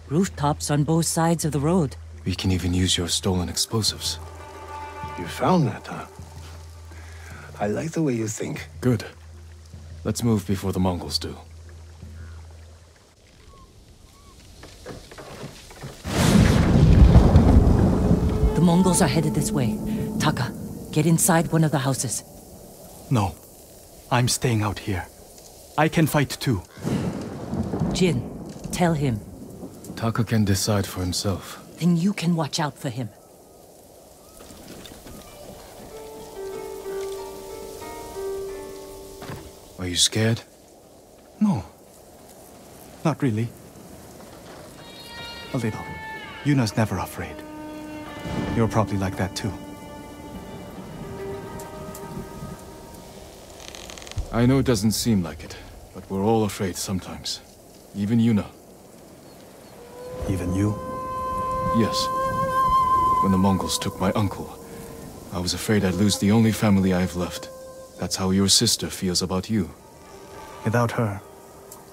Rooftops on both sides of the road. We can even use your stolen explosives. You found that, huh? I like the way you think. Good. Let's move before the Mongols do. The Mongols are headed this way. Taka, get inside one of the houses. No. I'm staying out here. I can fight too. Jin, tell him. Taka can decide for himself. Then you can watch out for him. Are you scared? No. Not really. A little. Yuna's never afraid. You're probably like that too. I know it doesn't seem like it, but we're all afraid sometimes. Even Yuna. Even you? Yes. When the Mongols took my uncle, I was afraid I'd lose the only family I have left. That's how your sister feels about you. Without her,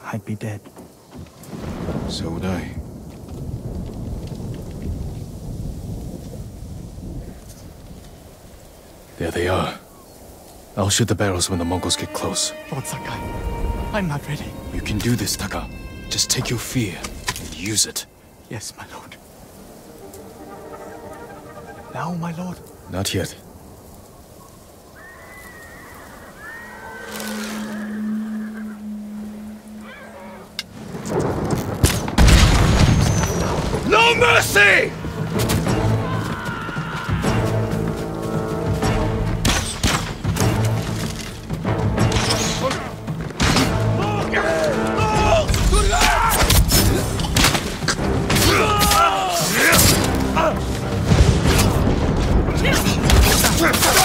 I'd be dead. So would I. There they are. I'll shoot the barrels when the Mongols get close. Oh, lord Sakai, I'm not ready. You can do this, Taka. Just take your fear and use it. Yes, my lord. Now, my lord? Not yet. No mercy! Shit!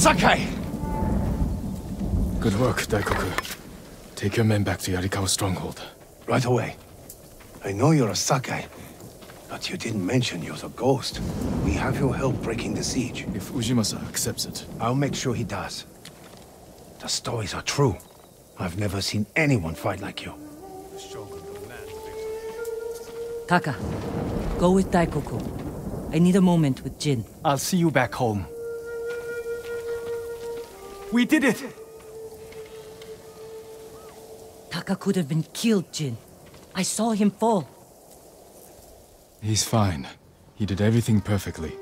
Sakai! Good work, Daikoku. Take your men back to Yarikawa stronghold. Right away. I know you're a Sakai, but you didn't mention you're the ghost. We have your help breaking the siege. If Ujimasa accepts it. I'll make sure he does. The stories are true. I've never seen anyone fight like you. Taka, go with Daikoku. I need a moment with Jin. I'll see you back home. We did it! Taka could have been killed, Jin. I saw him fall. He's fine. He did everything perfectly.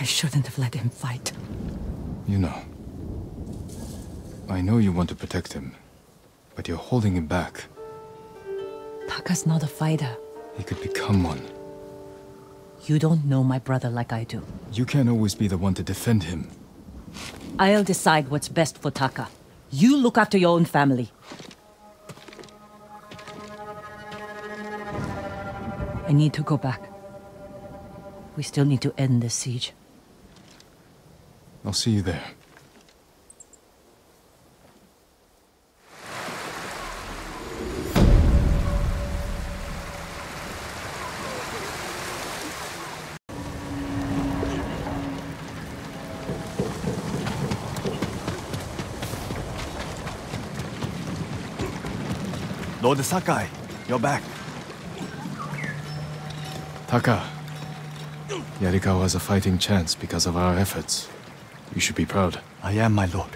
I shouldn't have let him fight. You know. I know you want to protect him, but you're holding him back. Taka's not a fighter. He could become one. You don't know my brother like I do. You can't always be the one to defend him. I'll decide what's best for Taka. You look after your own family. I need to go back. We still need to end this siege. I'll see you there. Lord Sakai, you're back. Taka. Yarikawa has a fighting chance because of our efforts. You should be proud. I am, my lord.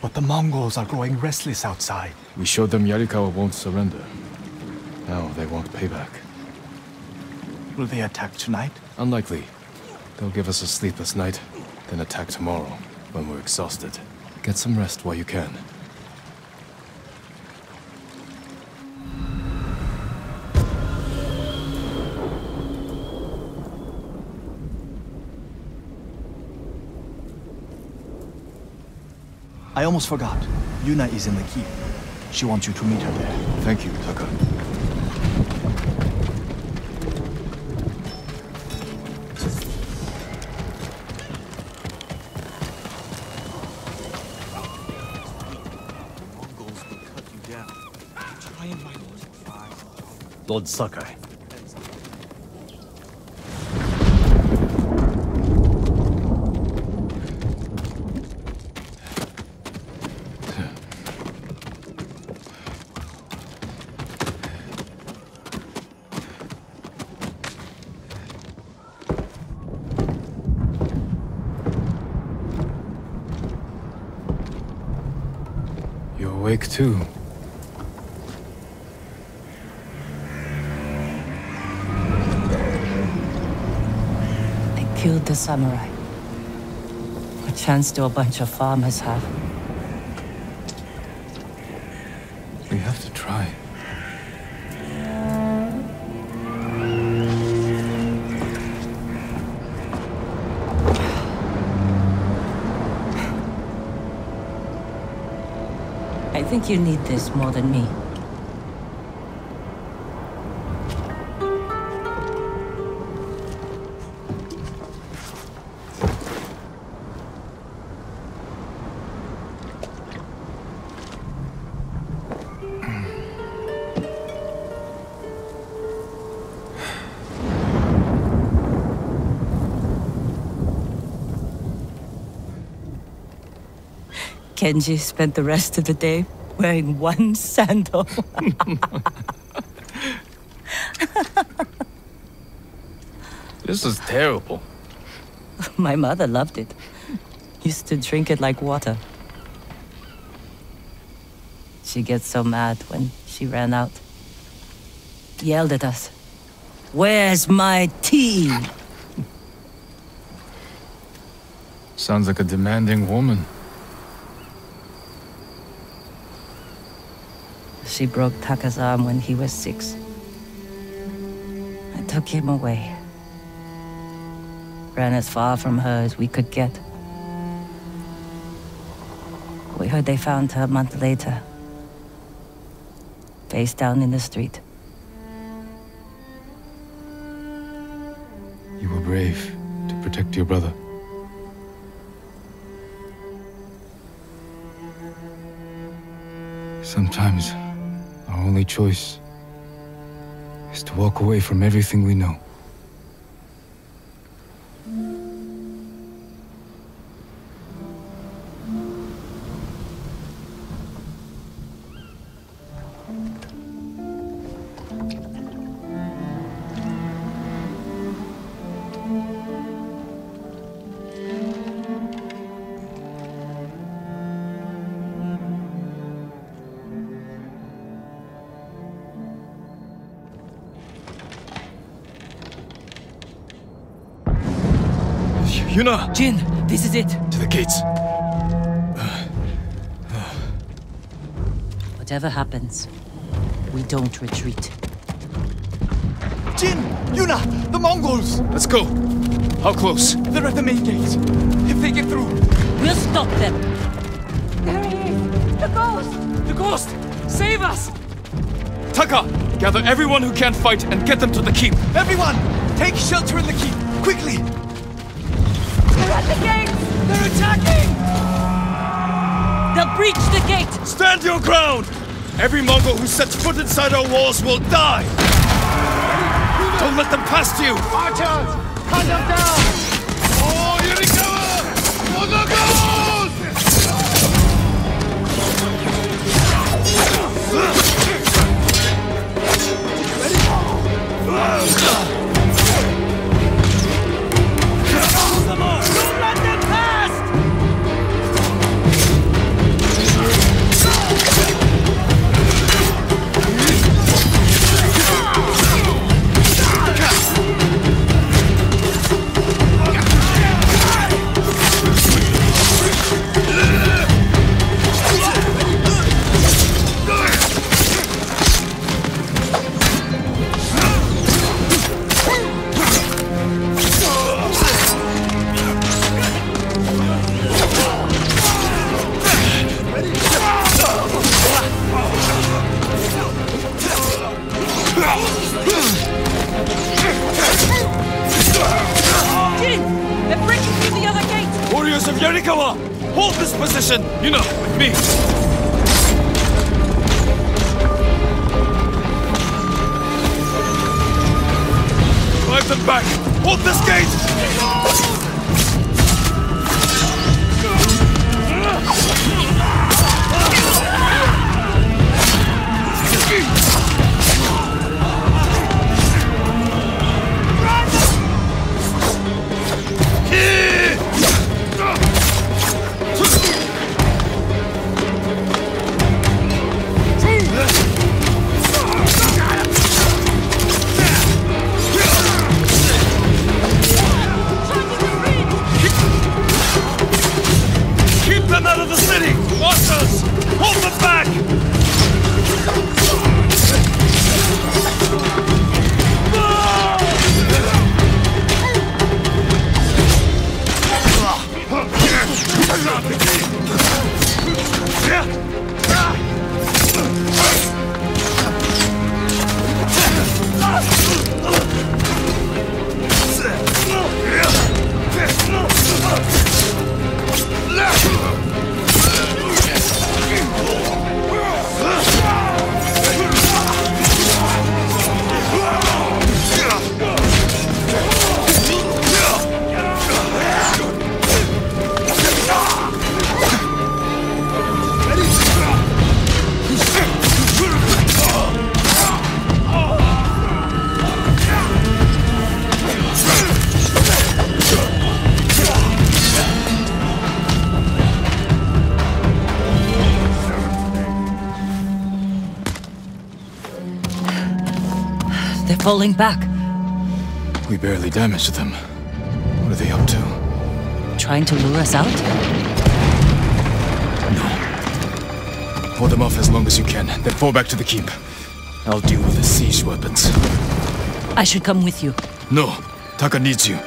But the Mongols are growing restless outside. We showed them Yarikawa won't surrender. Now they want payback. Will they attack tonight? Unlikely. They'll give us a sleepless night, then attack tomorrow, when we're exhausted. Get some rest while you can. I almost forgot. Yuna is in the keep. She wants you to meet her there. Thank you, Taka. Lord Sakai. You're awake too. I killed the samurai. What chance do a bunch of farmers have. You need this more than me. Kenji spent the rest of the day wearing one sandal. This is terrible. My mother loved it. Used to drink it like water. She gets so mad when she ran out. Yelled at us. Where's my tea? Sounds like a demanding woman. she broke Taka's arm when he was six. I took him away. Ran as far from her as we could get. We heard they found her a month later. Face down in the street. You were brave to protect your brother. Sometimes only choice is to walk away from everything we know. Whatever happens, we don't retreat. Jin! Yuna! The Mongols! Let's go! How close? They're at the main gate. If they get through... We'll stop them! There he is! The ghost! The ghost! Save us! Taka! Gather everyone who can't fight and get them to the keep! Everyone! Take shelter in the keep! Quickly! They're at the gate! They're attacking! They'll breach the gate! Stand your ground! Every Mongol who sets foot inside our walls will die! Don't let them past you! Archers! Cut them down! Oh, Yarikawa! Mongols! Don't Hold this position! You know, with me! Drive them back! Hold this gate! Falling back. We barely damaged them. What are they up to? Trying to lure us out? No. Hold them off as long as you can, then fall back to the keep. I'll deal with the siege weapons. I should come with you. No, Taka needs you.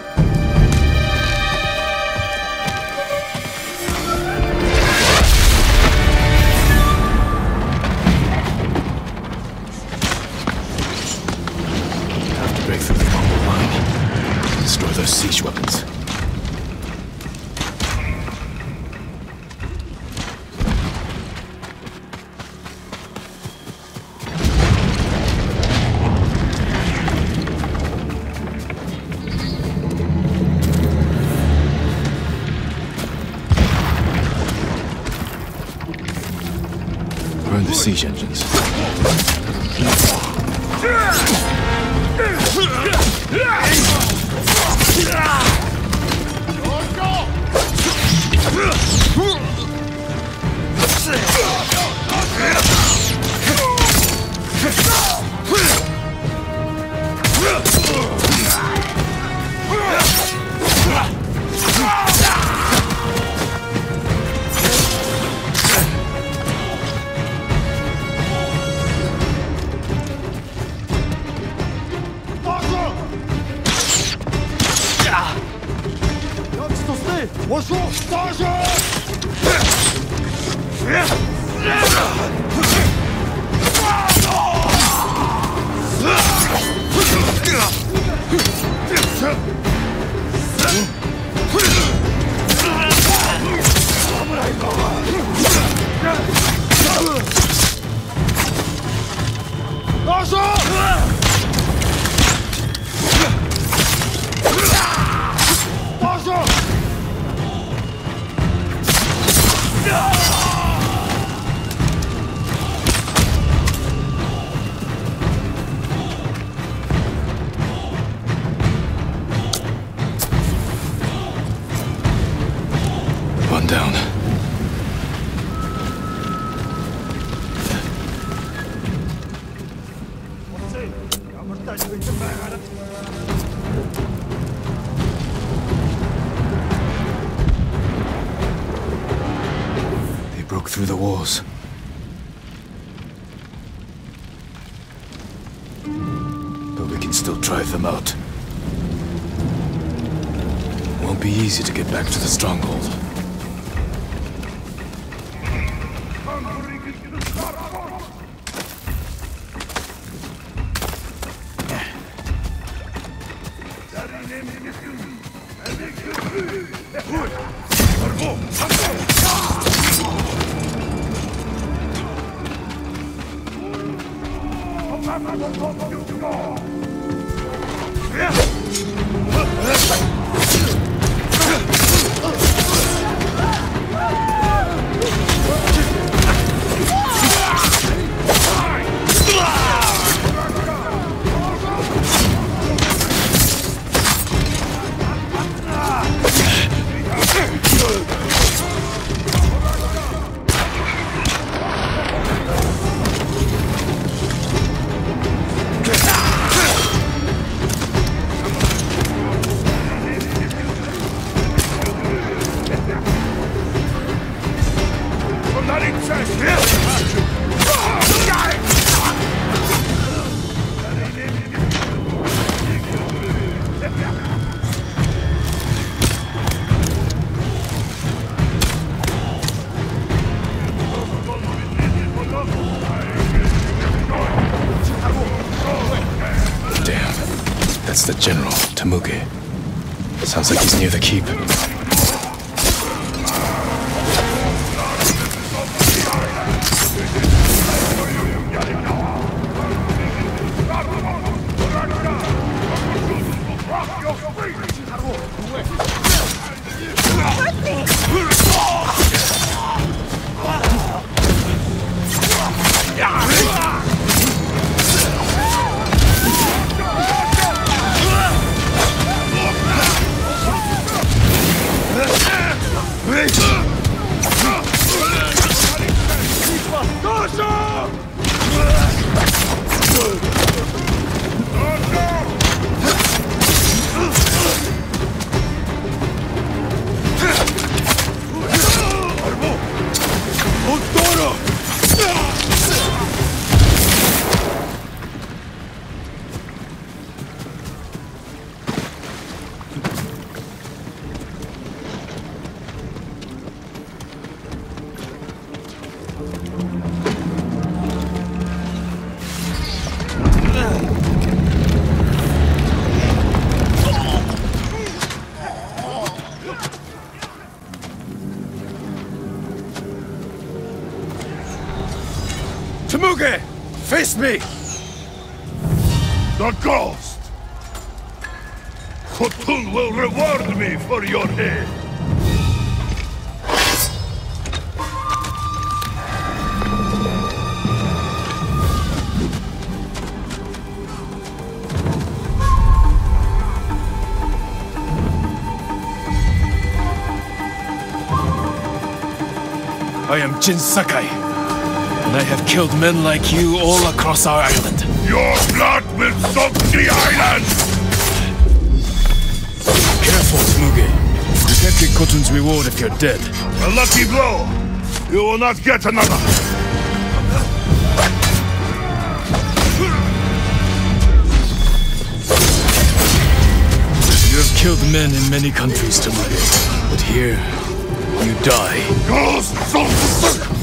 Temuge. Sounds like he's near the keep. me! The ghost! Khotun will reward me for your aid. I am Jin Sakai and I have killed men like you all across our island. Your blood will soak the island! Careful, Temuge. You can't get Khotun's reward if you're dead. A lucky blow! You will not get another! You have killed men in many countries, Temuge, but here, you die. Ghost,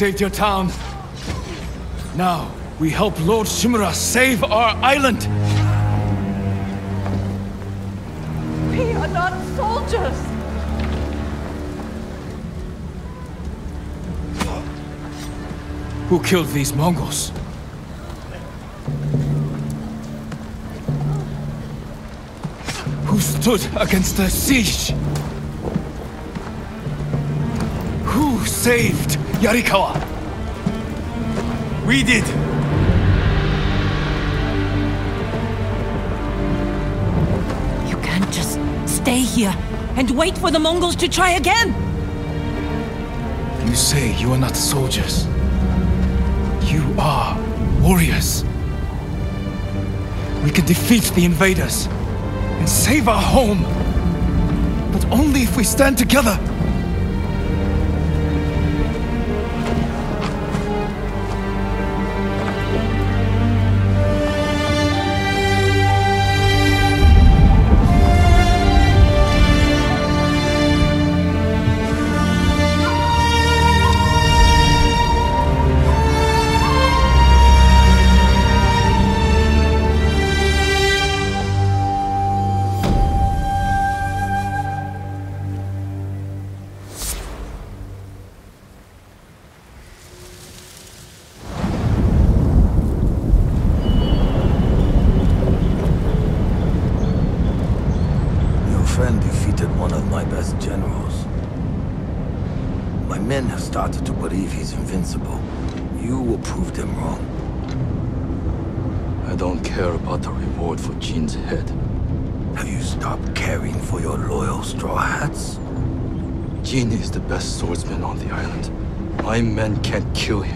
saved your town. Now, we help Lord Shimura save our island! We are not soldiers! Who killed these Mongols? Who stood against the siege? Who saved Yarikawa? We did! You can't just stay here and wait for the Mongols to try again. You say you are not soldiers. You are warriors. We can defeat the invaders and save our home. But only if we stand together.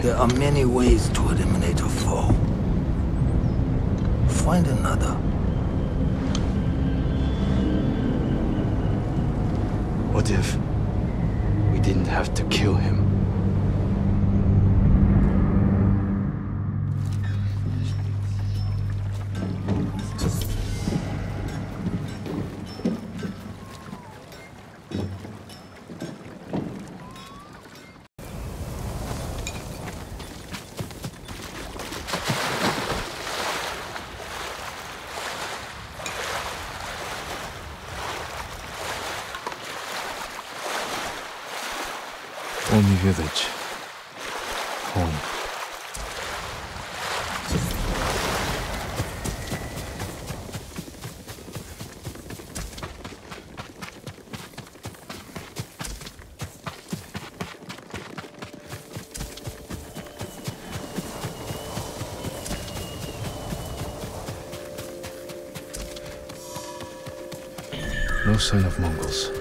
There are many ways village. Home. No sign of Mongols.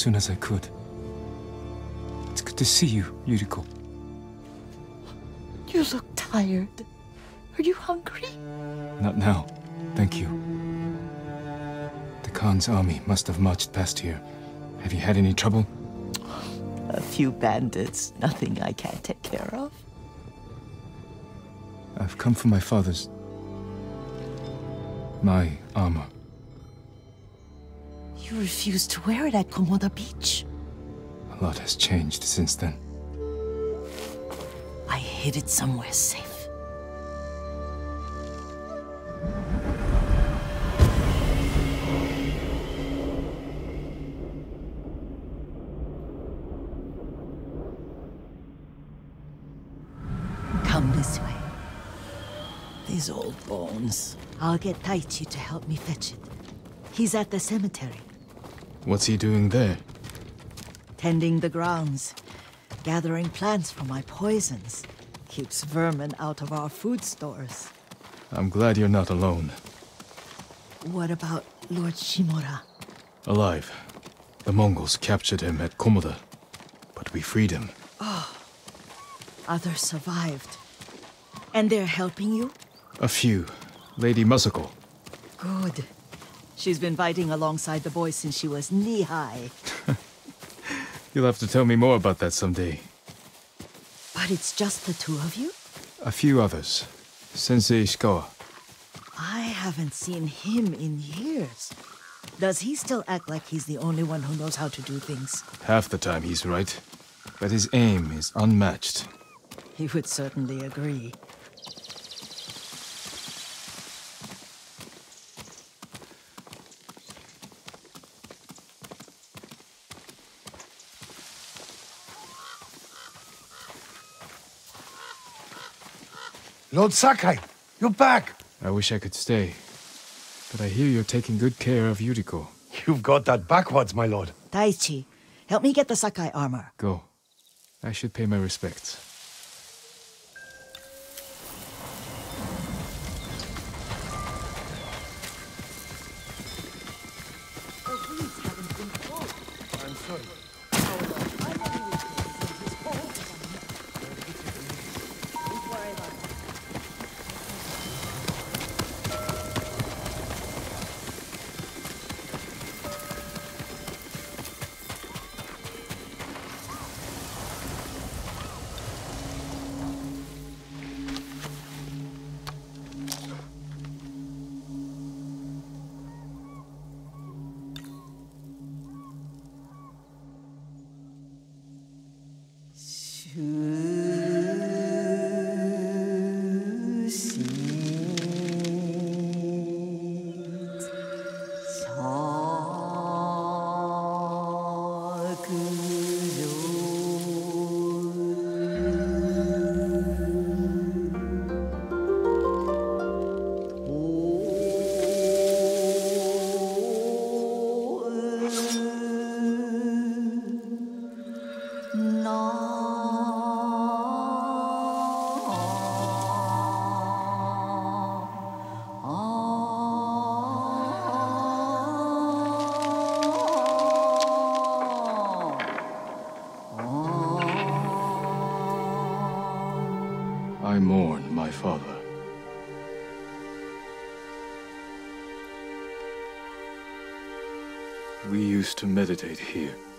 Soon as I could. It's good to see you, Yuriko. You look tired. Are you hungry? Not now. Thank you. The Khan's army must have marched past here. Have you had any trouble? A few bandits. Nothing I can't take care of. I've come for my father's. my armor. You refused to wear it at Komoda Beach. A lot has changed since then. I hid it somewhere safe. Come this way. These old bones. I'll get Taichi to help me fetch it. He's at the cemetery, What's he doing there? tending the grounds, gathering plants for my poisons. Keeps vermin out of our food stores. I'm glad you're not alone. What about Lord Shimura? Alive. The Mongols captured him at Komoda, but we freed him. Oh, others survived. And they're helping you? A few. Lady Masako. Good. She's been fighting alongside the boys since she was knee high. You'll have to tell me more about that someday. But it's just the two of you? A few others. Sensei Ishikawa. I haven't seen him in years. Does he still act like he's the only one who knows how to do things? Half the time he's right. But his aim is unmatched. He would certainly agree. Lord Sakai, you're back. I wish I could stay. But I hear you're taking good care of Yuriko. You've got that backwards, my lord. Taichi, help me get the Sakai armor. Go. I should pay my respects. Meditate here.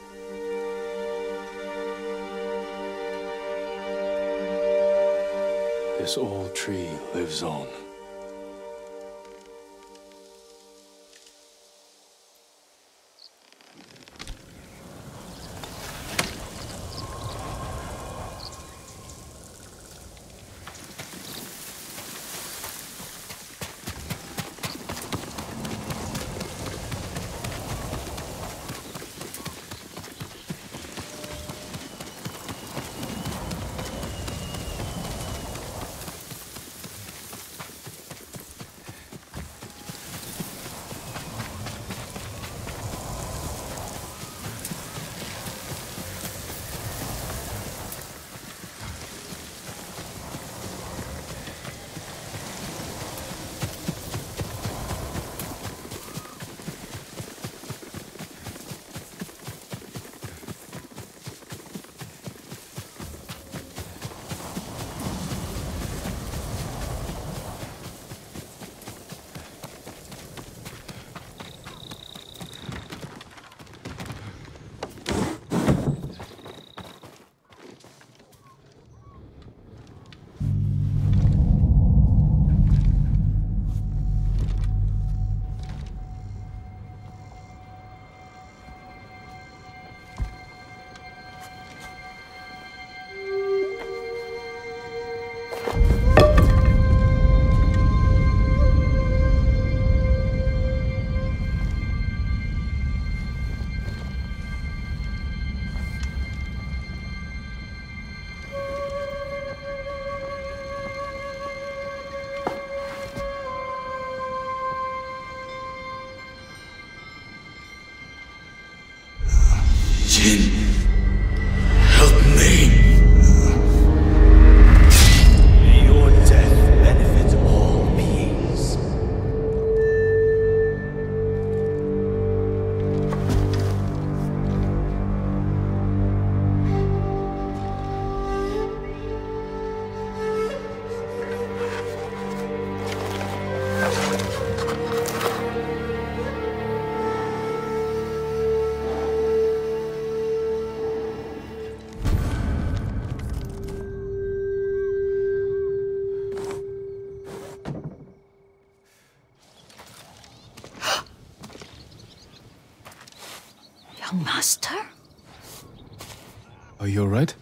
You alright?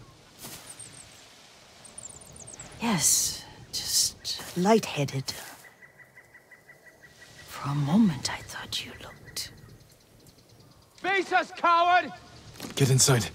Yes, just lightheaded. For a moment, I thought you looked. Face us, coward! Get inside.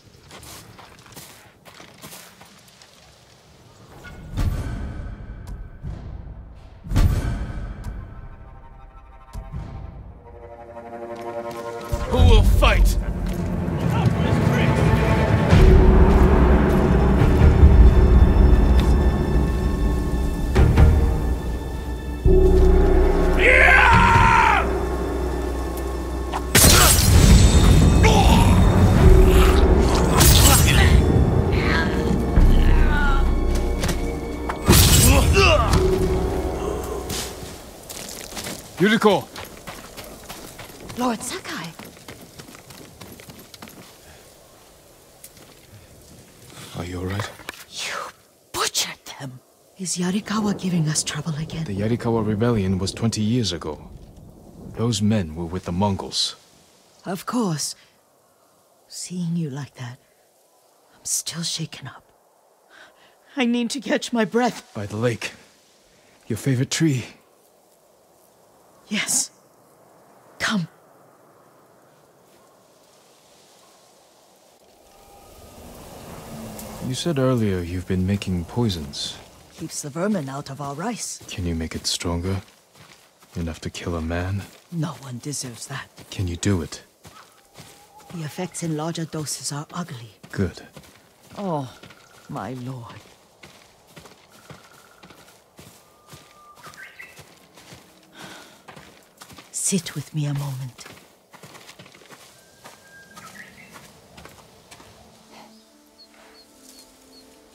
Is Yarikawa giving us trouble again? The Yarikawa rebellion was 20 years ago. Those men were with the Mongols. Of course. Seeing you like that, I'm still shaken up. I need to catch my breath. By the lake. Your favorite tree. Yes. Come. You said earlier you've been making poisons. Keeps the vermin out of our rice. Can you make it stronger? Enough to kill a man? No one deserves that. Can you do it? The effects in larger doses are ugly. Good. Oh, my lord. Sit with me a moment.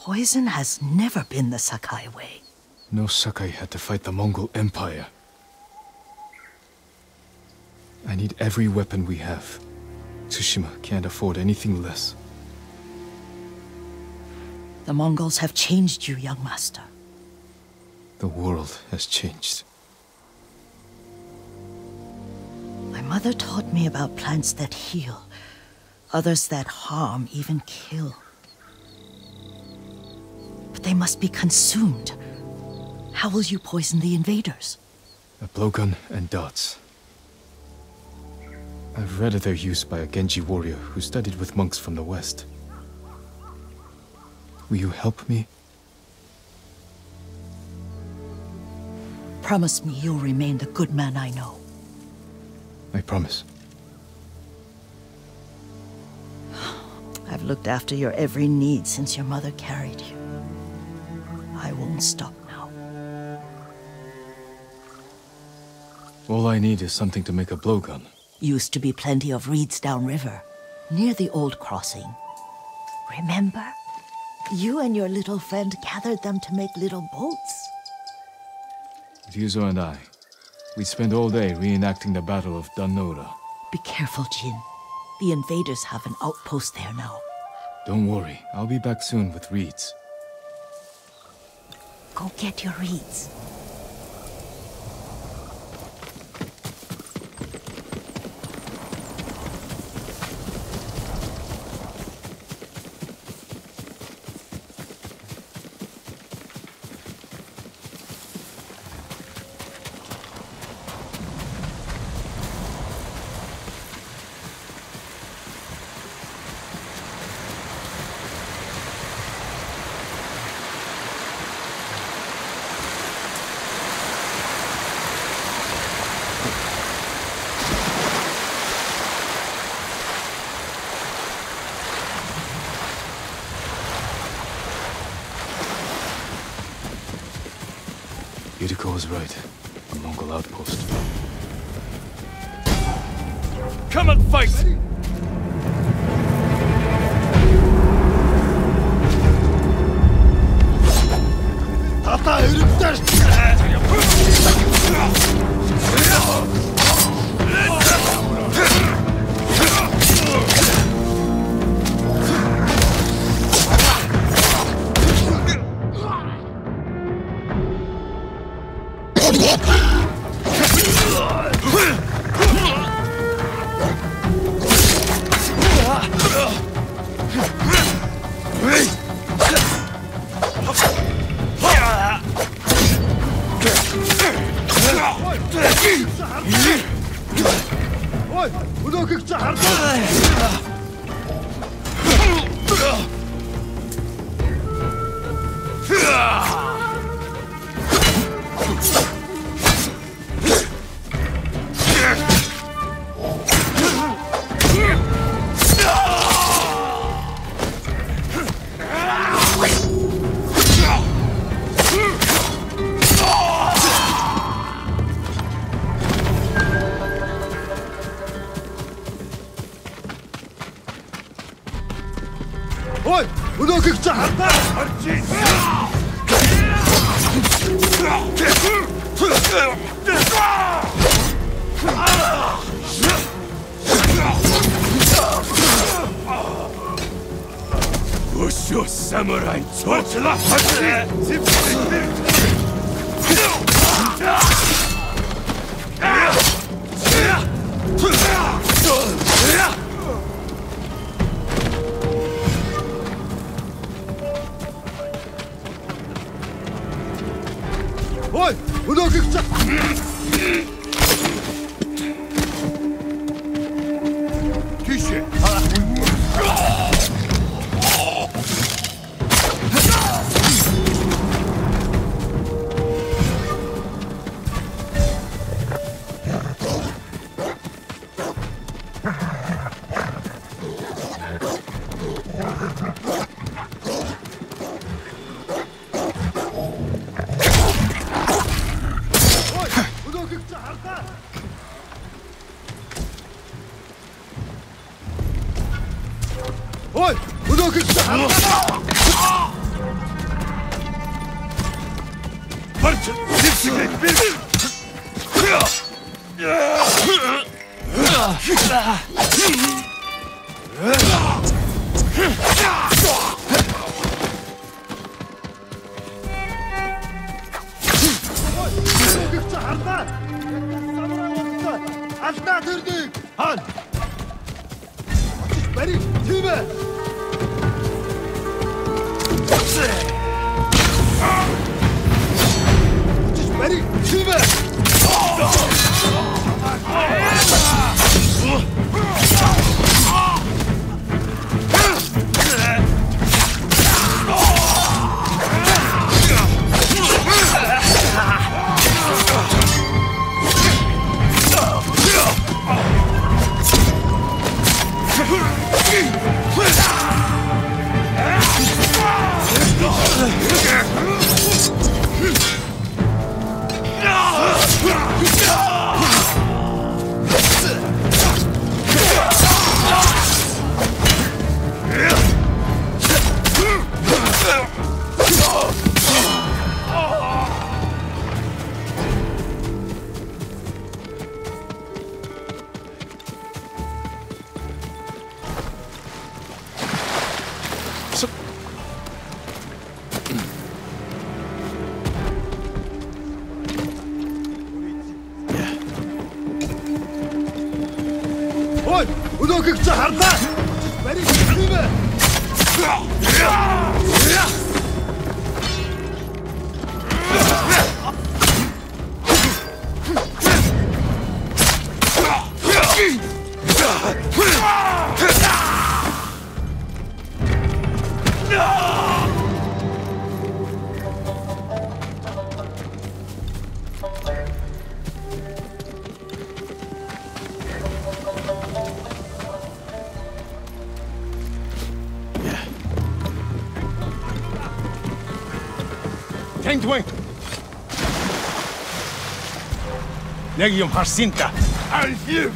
Poison has never been the Sakai way. No Sakai had to fight the Mongol Empire. I need every weapon we have. Tsushima can't afford anything less. The Mongols have changed you, young master. The world has changed. My mother taught me about plants that heal, others that harm, even kill. But they must be consumed. How will you poison the invaders? A blowgun and darts. I've read of their use by a Genji warrior who studied with monks from the west. Will you help me? Promise me you'll remain the good man I know. I promise. I've looked after your every need since your mother carried you. I won't stop now. All I need is something to make a blowgun. Used to be plenty of reeds downriver, near the old crossing. Remember? You and your little friend gathered them to make little boats. Ryuzo and I, we spent all day reenacting the Battle of Dan-no-ura. Be careful, Jin. The invaders have an outpost there now. Don't worry, I'll be back soon with reeds. Go get your reeds. Ой, өнөөхийг чи хардаа. Өшөө うどくくちゃ Regium Harsinta. And you!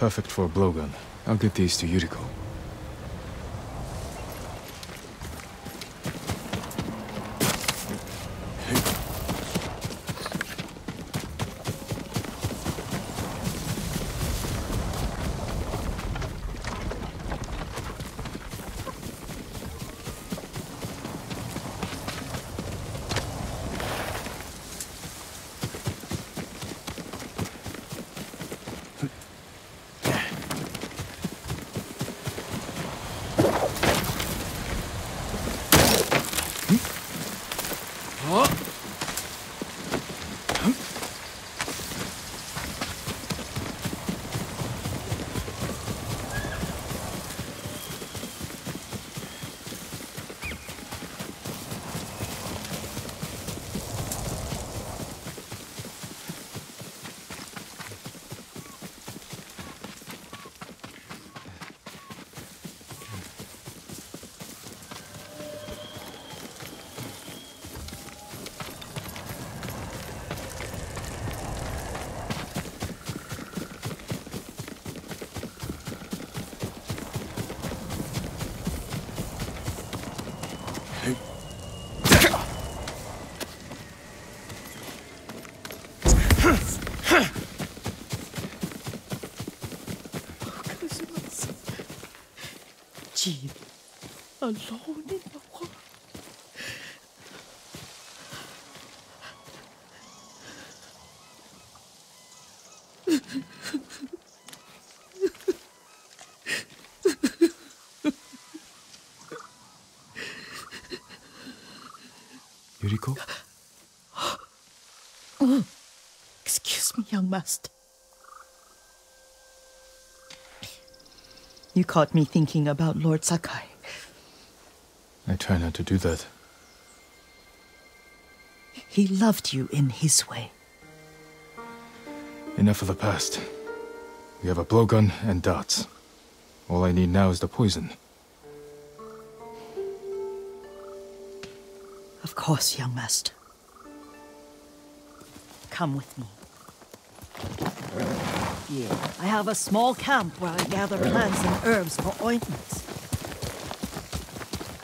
Perfect for a blowgun. I'll get these to Yuriko. Jin, alone in the world. Yuriko? Oh, excuse me, young master. You caught me thinking about Lord Sakai. I try not to do that. He loved you in his way. Enough of the past. We have a blowgun and darts. All I need now is the poison. Of course, young master. Come with me. I have a small camp where I gather plants and herbs for ointments.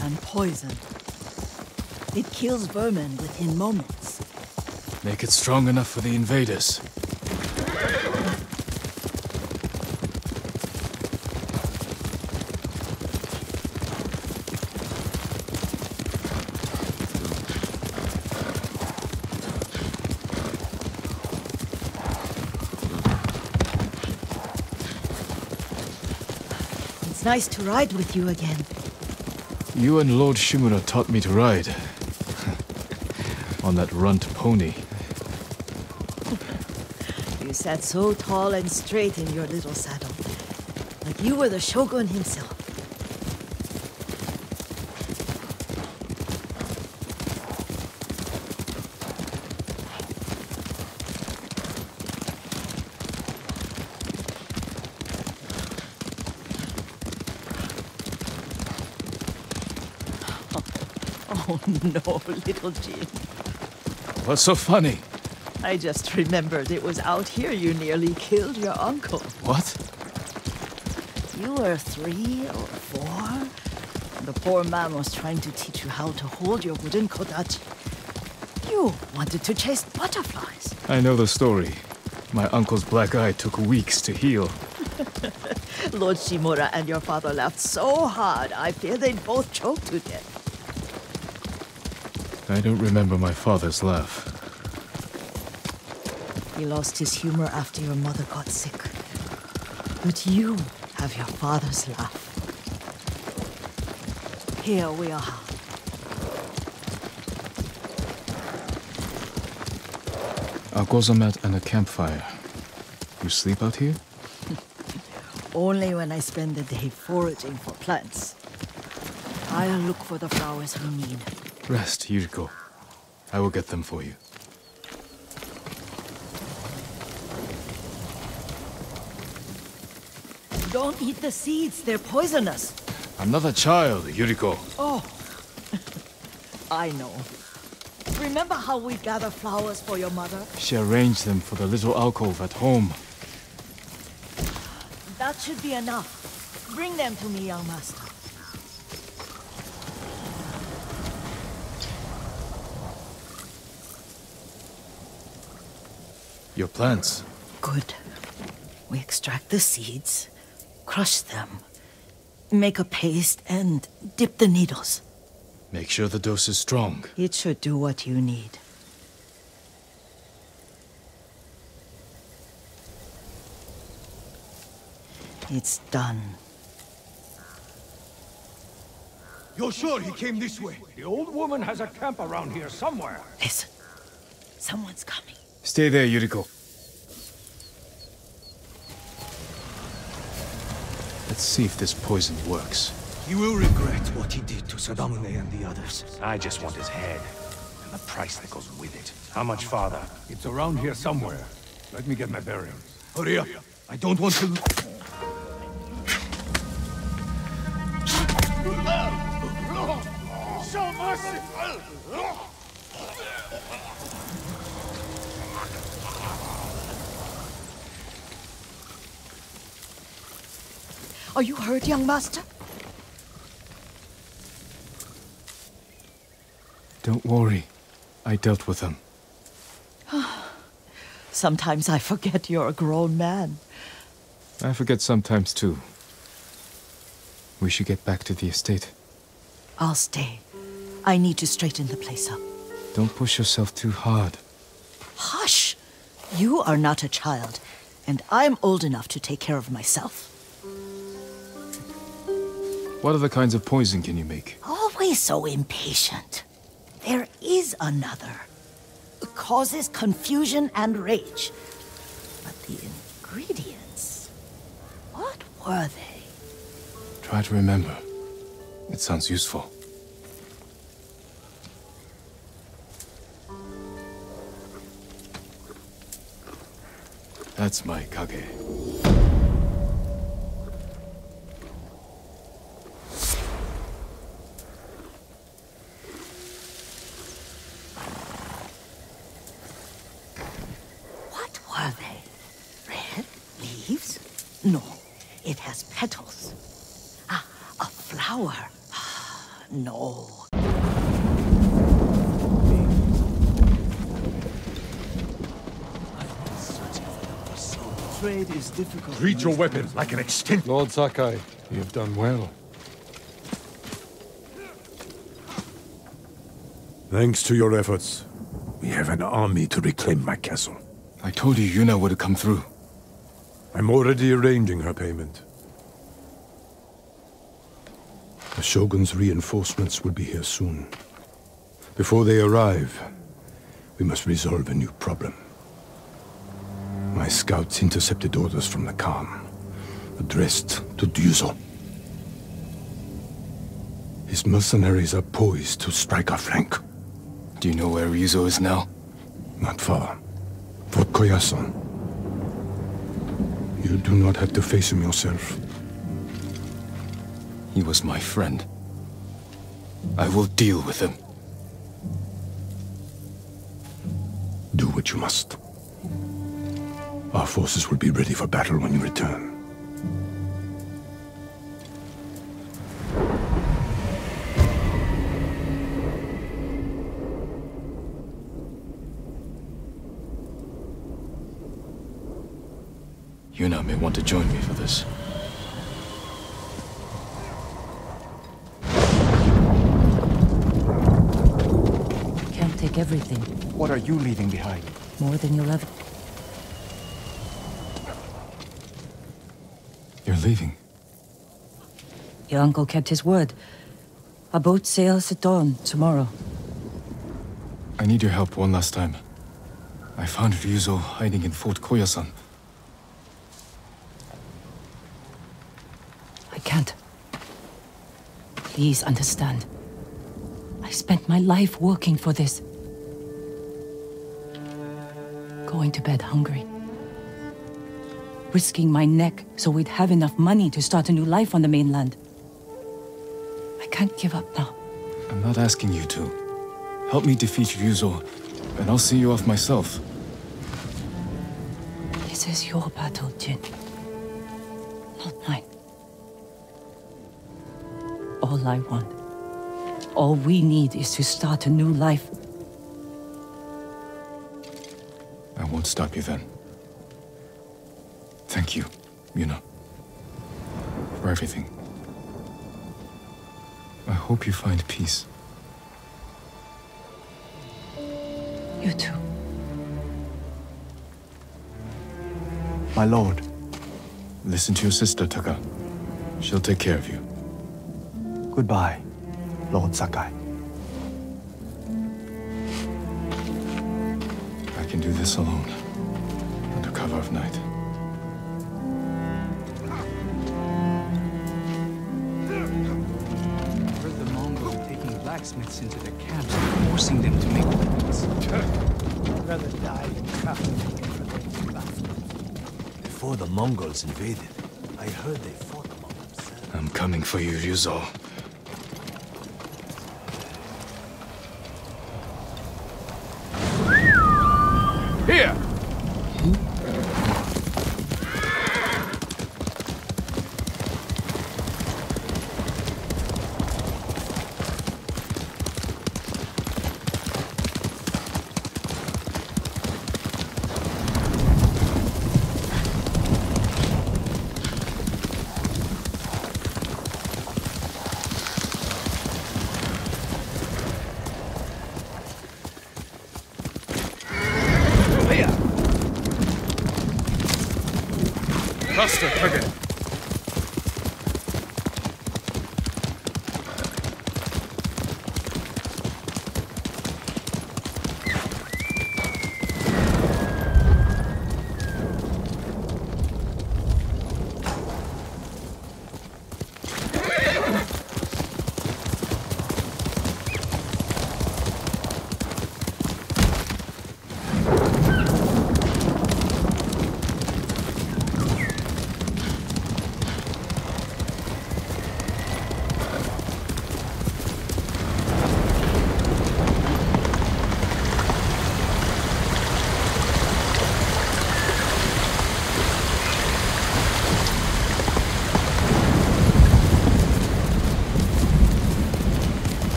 And poison. It kills vermin within moments. Make it strong enough for the invaders. Nice to ride with you again. You and Lord Shimura taught me to ride. On that runt pony. You sat so tall and straight in your little saddle. Like you were the shogun himself. Oh no, little Jin. What's so funny? I just remembered it was out here you nearly killed your uncle. What? You were three or four. The poor man was trying to teach you how to hold your wooden kodachi. You wanted to chase butterflies. I know the story. My uncle's black eye took weeks to heal. Lord Shimura and your father laughed so hard, I fear they'd both choke to death. I don't remember my father's laugh. He lost his humor after your mother got sick. But you have your father's laugh. Here we are. A goza mat and a campfire. You sleep out here? Only when I spend the day foraging for plants. I'll look for the flowers we need. Rest, Yuriko. I will get them for you. Don't eat the seeds, they're poisonous. I'm not a child, Yuriko. Oh. I know. Remember how we gather flowers for your mother? She arranged them for the little alcove at home. That should be enough. Bring them to me, young master. Your plants. Good. We extract the seeds, crush them, make a paste, and dip the needles. Make sure the dose is strong. It should do what you need. It's done. You're sure he came this way? The old woman has a camp around here somewhere. Listen. Someone's coming. Stay there, Yuriko. Let's see if this poison works. He will regret what he did to Sadamune and the others. I just want his head. And the price that goes with it. How much farther? It's around here somewhere. Let me get my bearings. Hurry up. I don't want to... Are you hurt, young master? Don't worry. I dealt with them. Sometimes I forget you're a grown man. I forget sometimes too. We should get back to the estate. I'll stay. I need to straighten the place up. Don't push yourself too hard. Hush! You are not a child, and I'm old enough to take care of myself. What other kinds of poison can you make? Always so impatient. There is another. It causes confusion and rage. But the ingredients. What were they? Try to remember. It sounds useful. That's my kage. What were they? Red leaves? No, it has petals. Ah, a flower. Ah, No. Trade is difficult. Treat your weapon like an extinct... Lord Sakai, you have done well. Thanks to your efforts, we have an army to reclaim my castle. I told you Yuna would come through. I'm already arranging her payment. The Shogun's reinforcements will be here soon. Before they arrive, we must resolve a new problem. My scouts intercepted orders from the Khan, addressed to Ryuzo. His mercenaries are poised to strike our flank. Do you know where Ryuzo is now? Not far. Fort Koyasan. You do not have to face him yourself. He was my friend. I will deal with him. Do what you must. Our forces will be ready for battle when you return. Yuna may want to join me for this. Can't take everything. What are you leaving behind? More than you'll ever. You're leaving. Your uncle kept his word. A boat sails at dawn tomorrow. I need your help one last time. I found Ryuzo hiding in Fort Koyasan. I can't. Please understand. I spent my life working for this. Going to bed hungry. Risking my neck so we'd have enough money to start a new life on the mainland. I can't give up now. I'm not asking you to. Help me defeat Ryuzo, and I'll see you off myself. This is your battle, Jin. Not mine. All I want, all we need is to start a new life. I won't stop you then. Thank you, Yuna. For everything. I hope you find peace. You too. My lord. Listen to your sister, Taka. She'll take care of you. Goodbye, Lord Sakai. I can do this alone, under cover of night. Blacksmiths into their camps forcing them to make weapons. I'd rather die in traffic than for those bastards. Before the Mongols invaded, I heard they fought among themselves. I'm coming for you, Ryuzo.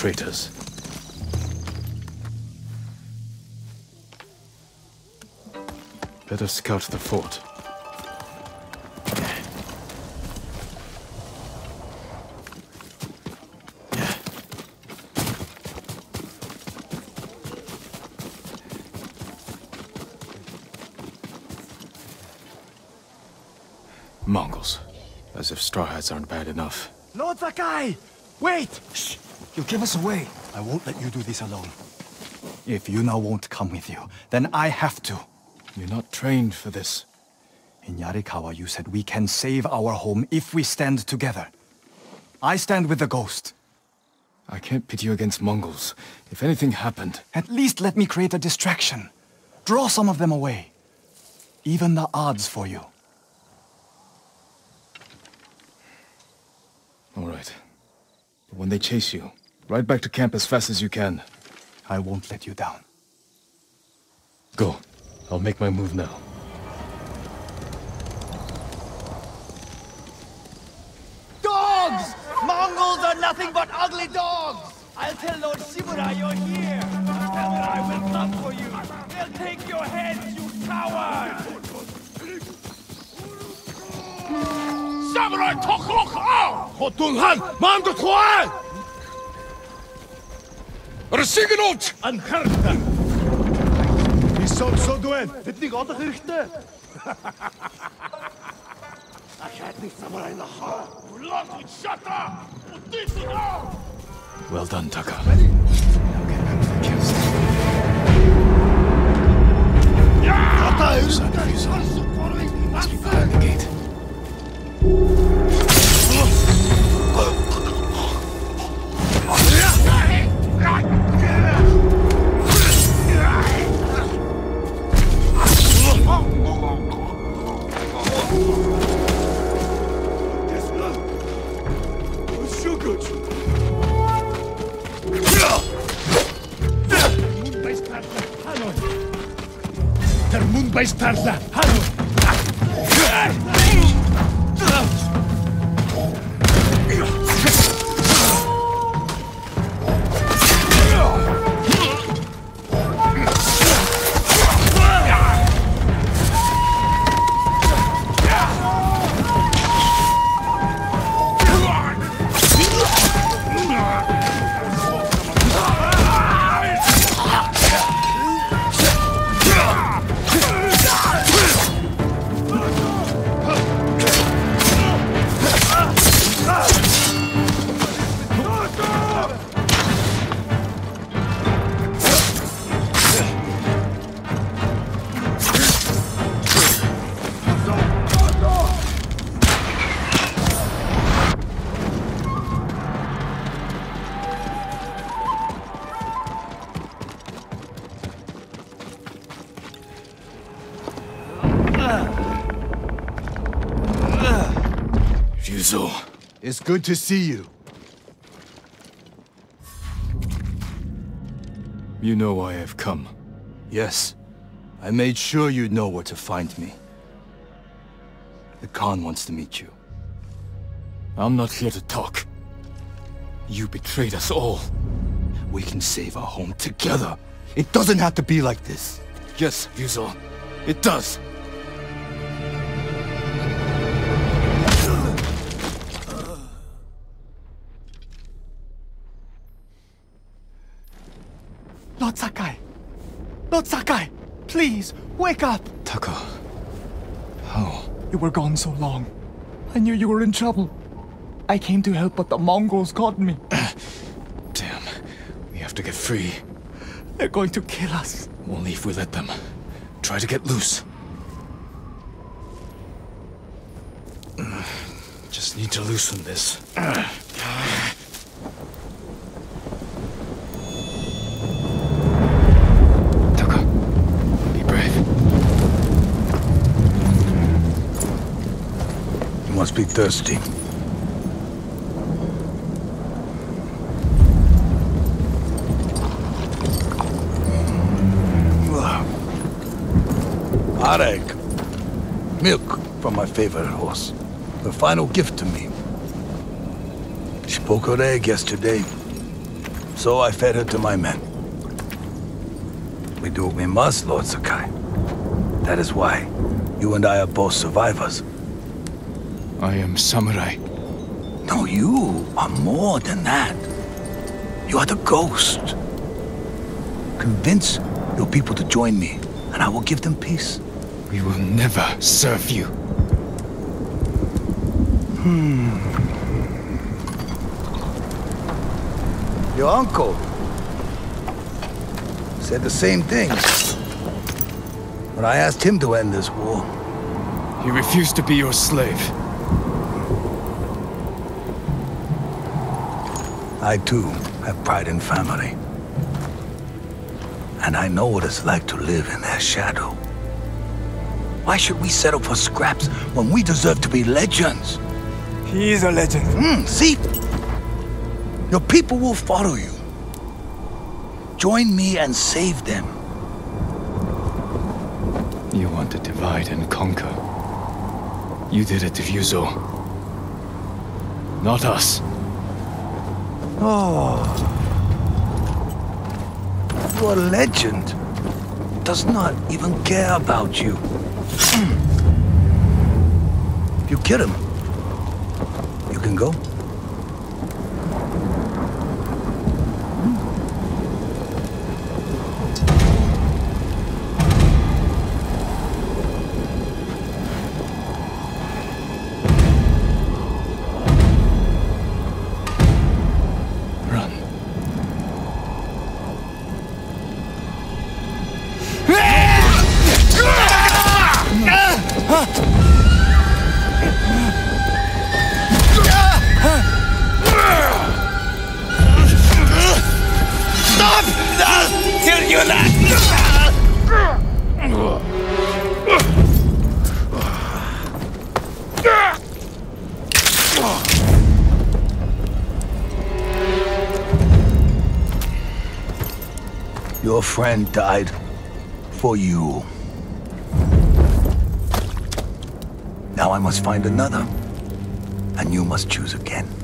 Traitors. Better scout the fort. Mongols. As if straw hats aren't bad enough. Lord Sakai! Wait! Shh! You'll give us away. I won't let you do this alone. If Yuna won't come with you, then I have to. You're not trained for this. In Yarikawa, you said we can save our home if we stand together. I stand with the ghost. I can't pit you against Mongols. If anything happened... At least let me create a distraction. Draw some of them away. Even the odds for you. All right. But when they chase you, ride back to camp as fast as you can. I won't let you down. Go. I'll make my move now. Dogs! Mongols are nothing but ugly dogs! I'll tell Lord Shimura you're here! Samurai will come for you! They'll take your heads, you coward! Samurai Toklok Ao! Oh! Hotunhan! Mango Tuan! Resignot! Ankarta! sånn som du er. Vet du godt det rykte? I can't leave samurai in the heart. Blood with shatter! This is all! Well done, Taka. Son of Ryuzo. Must be behind the gate. Der Bastarda! Hanoi! Good to see you. You know why I've come. Yes. I made sure you'd know where to find me. The Khan wants to meet you. I'm not here to talk. You betrayed us all. We can save our home together. It doesn't have to be like this. Yes, Ryuzo. It does. Wake up! Taka. How? You were gone so long. I knew you were in trouble. I came to help, but the Mongols caught me. Damn. We have to get free. They're going to kill us. Only if we let them. Try to get loose. Just need to loosen this. thirsty. Mm. Ah. Airag. Milk from my favorite horse. The final gift to me. She broke her egg yesterday. So I fed her to my men. We do what we must, Lord Sakai. That is why you and I are both survivors. I am samurai. No, you are more than that. You are the ghost. Convince your people to join me, and I will give them peace. We will never serve you. Hmm. Your uncle said the same thing. When I asked him to end this war, He refused to be your slave. I too have pride in family. And I know what it's like to live in their shadow. Why should we settle for scraps when we deserve to be legends? He is a legend. Hmm, see? Your people will follow you. Join me and save them. You want to divide and conquer. You did it to Ryuzo. Not us. Oh. Your legend does not even care about you. Hmm. If you kill him, you can go. Friend died for you. Now I must find another. And you must choose again.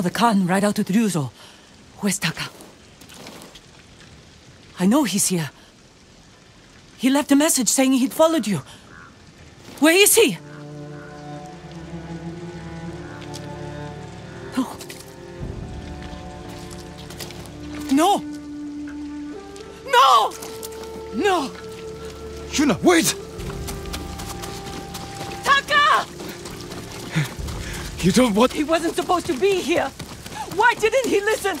Saw the Khan ride out to Ryuzo. Where's Taka? I know he's here. He left a message saying he'd followed you. Where is he? You don't want. He wasn't supposed to be here. Why didn't he listen?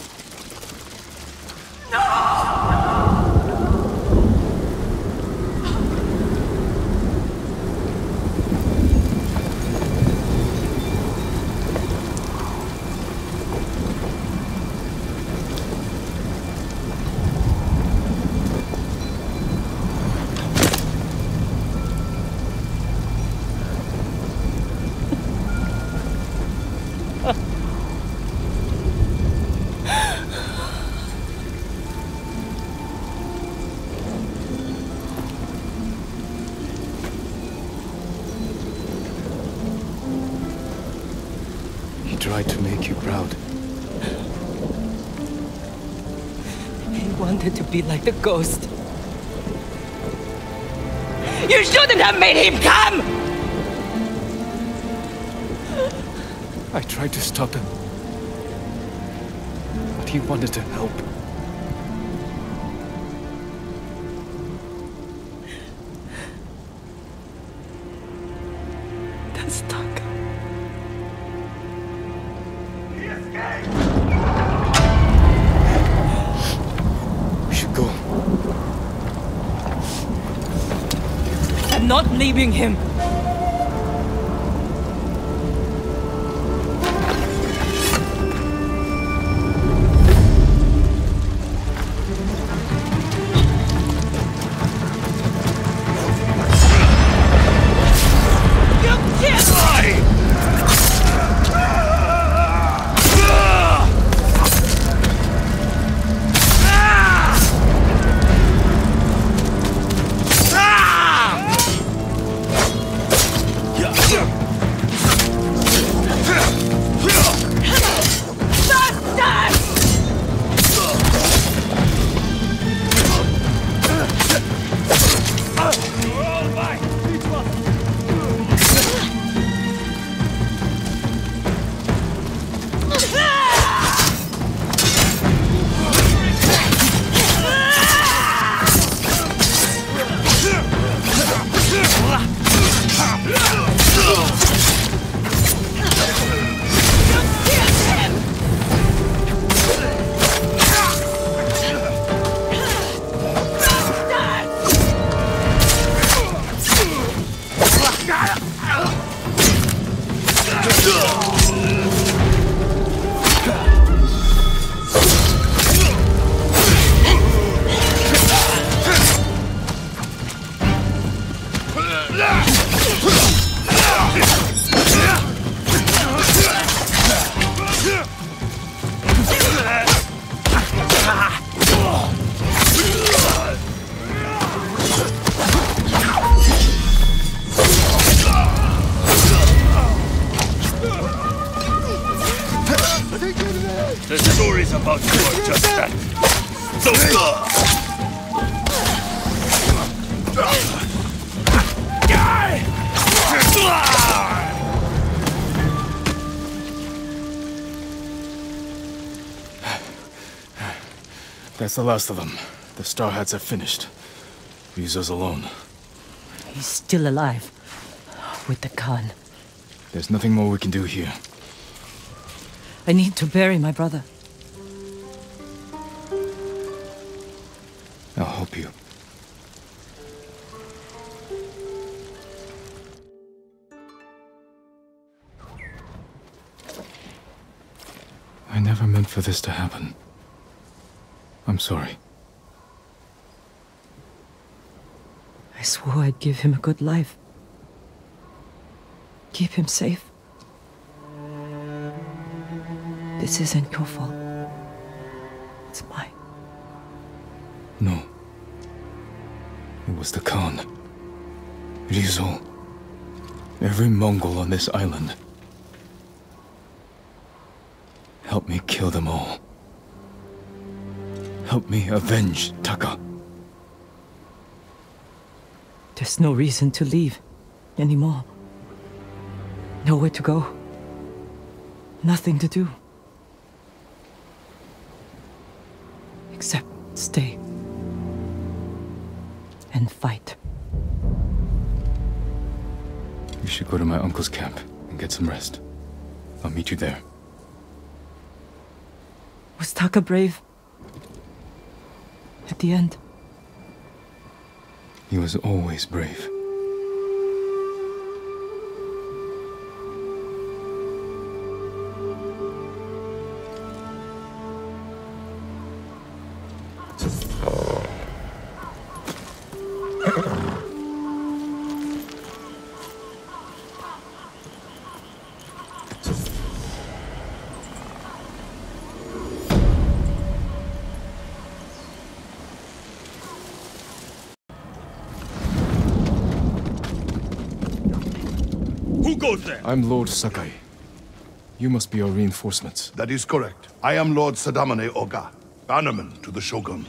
Be like the ghost. You shouldn't have made him come! I tried to stop him. But he wanted to help. Leaving him. Yeah. That's the last of them. The Star Hats are finished. Ryuzo's alone. He's still alive. With the Khan. There's nothing more we can do here. I need to bury my brother. I'll help you. I never meant for this to happen. I'm sorry. I swore I'd give him a good life. Keep him safe. This isn't your fault. It's mine. No. It was the Khan. Ryuzo. Every Mongol on this island. Help me kill them all. Help me avenge Taka. There's no reason to leave anymore. Nowhere to go. Nothing to do. Except stay. And fight. You should go to my uncle's camp and get some rest. I'll meet you there. Was Taka brave? At the end? He was always brave. I'm Lord Sakai. You must be our reinforcements. That is correct. I am Lord Sadamane Oga, bannerman to the Shogun.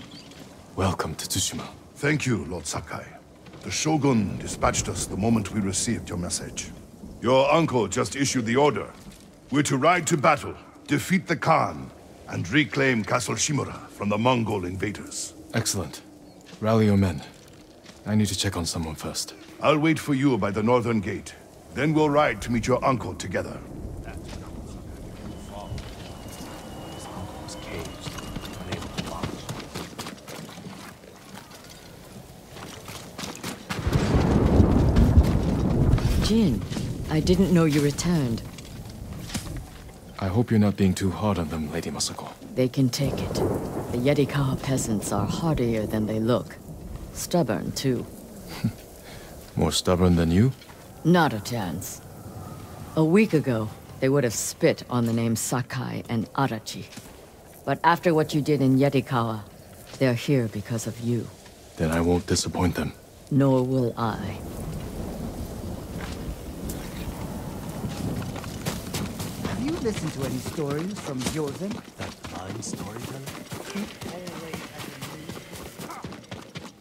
Welcome to Tsushima. Thank you, Lord Sakai. The Shogun dispatched us the moment we received your message. Your uncle just issued the order. We're to ride to battle, defeat the Khan, and reclaim Castle Shimura from the Mongol invaders. Excellent. Rally your men. I need to check on someone first. I'll wait for you by the northern gate. Then we'll ride to meet your uncle together. Jin, I didn't know you returned. I hope you're not being too hard on them, Lady Masako. They can take it. The Yarikawa peasants are hardier than they look. Stubborn, too. More stubborn than you? Not a chance. A week ago, they would have spit on the names Sakai and Adachi. But after what you did in Yarikawa, they're here because of you. Then I won't disappoint them. Nor will I. Have you listened to any stories from Yozen? That fine storyteller? Hmm?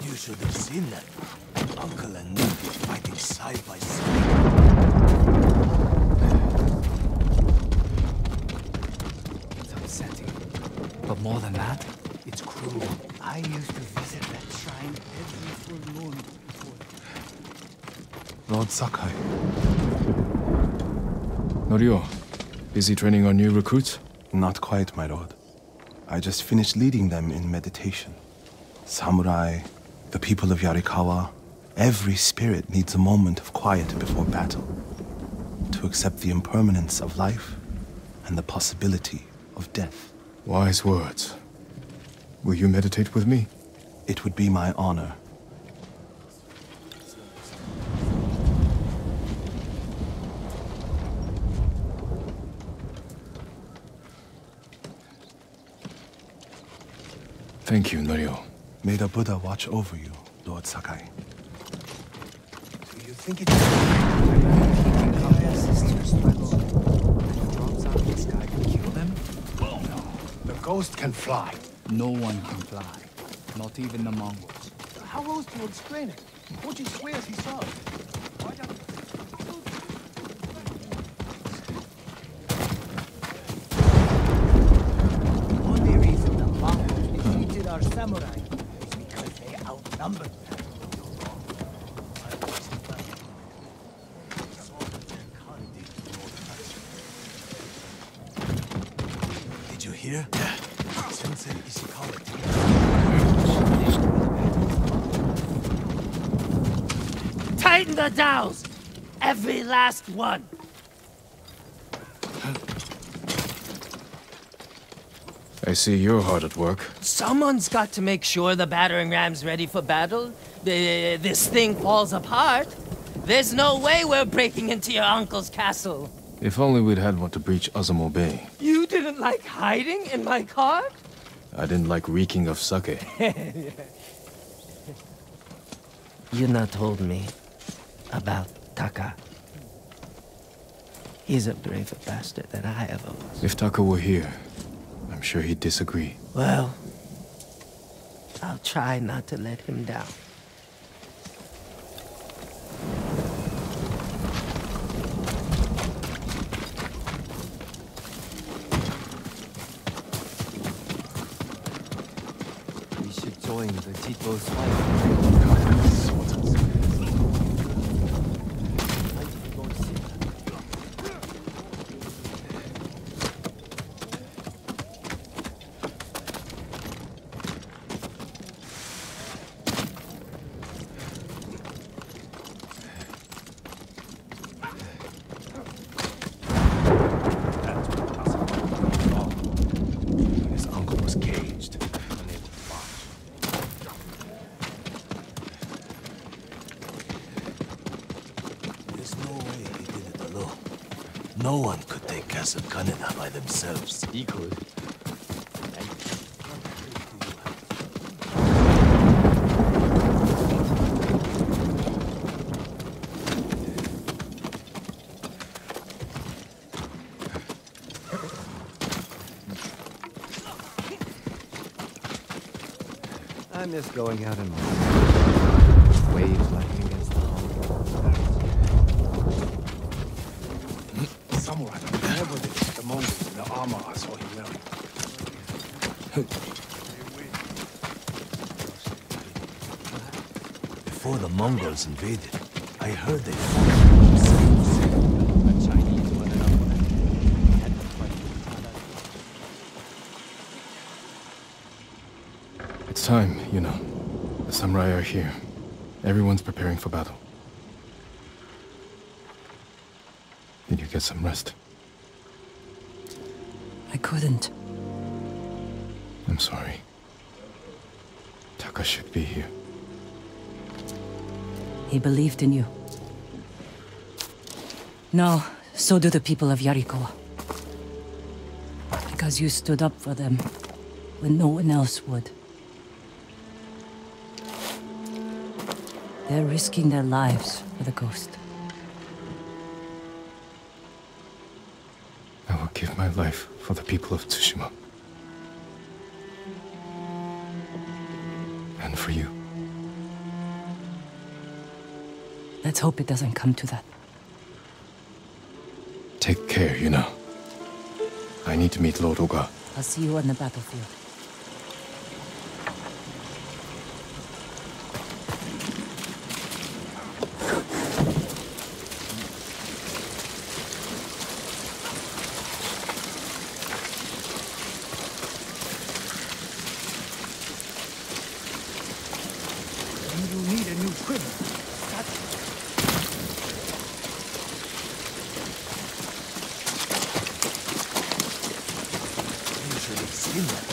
You should have seen them. Uncle and nephew fighting side by side. It's upsetting. But more than that, it's cruel. I used to visit that shrine every full moon before. Lord Sakai. Norio, busy training our new recruits? Not quite, my lord. I just finished leading them in meditation. Samurai, the people of Yarikawa, every spirit needs a moment of quiet before battle. To accept the impermanence of life and the possibility of death. Wise words. Will you meditate with me? It would be my honor. Thank you, Norio. May the Buddha watch over you, Lord Sakai. Think it's... The ghost can fly. No one can fly. Not even the Mongols. How else do you explain it? Oji swears he saw it. Don't Only reason the Mongols defeated our samurai is because they outnumbered them. Did you hear? Sensei Ishikawa Tighten! Every last one! I see you're hard at work. Someone's got to make sure the battering ram's ready for battle. The- This thing falls apart. There's no way we're breaking into your uncle's castle. If only we'd had one to breach Azamo Bay. You didn't like hiding in my cart? I didn't like reeking of sake. you not told me about Taka. He's a braver bastard than I ever was. If Taka were here, I'm sure he'd disagree. Well, I'll try not to let him down. We should join the Chico's fight. His uncle was caged, unable to march. There's no way he did it alone. No one could take Castle Kaneda by themselves. He could. I miss going out in water. Waves lapping against the hull. Samurai never did the Mongols in the armor I saw him wearing. Before the Mongols invaded, I heard they fought. It's time, you know. The samurai are here. Everyone's preparing for battle. Did you get some rest? I couldn't. I'm sorry. Taka should be here. He believed in you. No, so do the people of Yarikawa. Because you stood up for them when no one else would. They're risking their lives for the ghost. I will give my life for the people of Tsushima. And for you. Let's hope it doesn't come to that. Take care, Yuna. I need to meet Lord Oga. I'll see you on the battlefield. You need a new quiver. You should have seen that.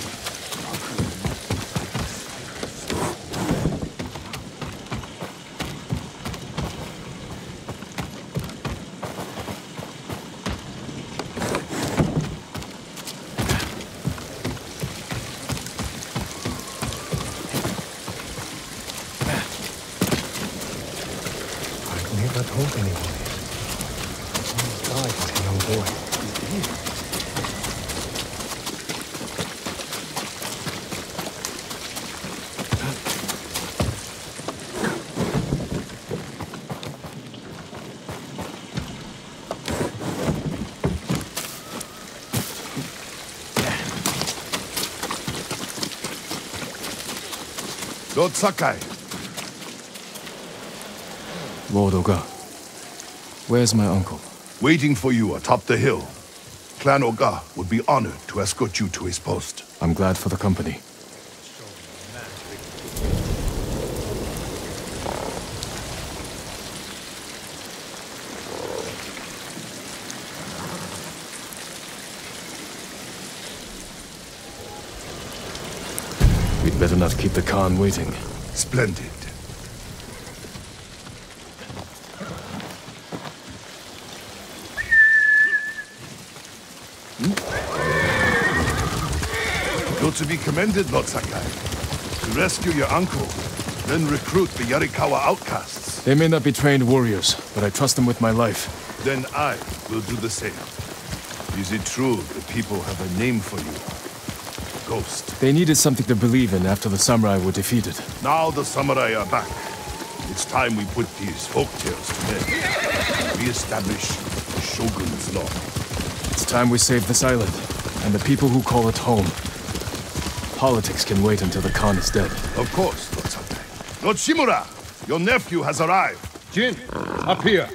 I never told anyone. Someone died as a young boy. Lord Oga. Where's my uncle? waiting for you atop the hill. Clan Oga would be honored to escort you to his post. I'm glad for the company. We'd better not keep the Khan waiting. Splendid. Hmm? You're to be commended, Lord Sakai. To rescue your uncle, then recruit the Yarikawa outcasts. They may not be trained warriors, but I trust them with my life. Then I will do the same. Is it true the people have a name for you? Ghost. They needed something to believe in after the samurai were defeated. Now the samurai are back. It's time we put these folk tales to bed. Re-establish the Shogun's law. It's time we save this island, and the people who call it home. Politics can wait until the Khan is dead. Of course, Lord Sakai. Lord Shimura, your nephew has arrived. Jin, up here.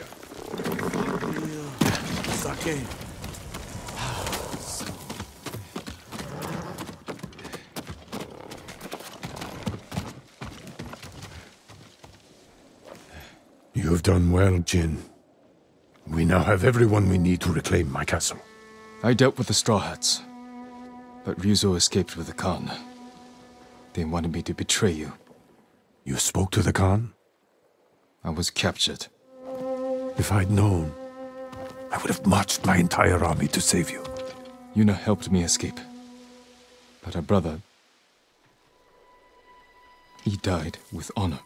Sake. You have done well, Jin. We now have everyone we need to reclaim my castle. I dealt with the Straw Hats, but Ryuzo escaped with the Khan. They wanted me to betray you. You spoke to the Khan? I was captured. If I'd known, I would have marched my entire army to save you. Yuna helped me escape. But her brother... He died with honor.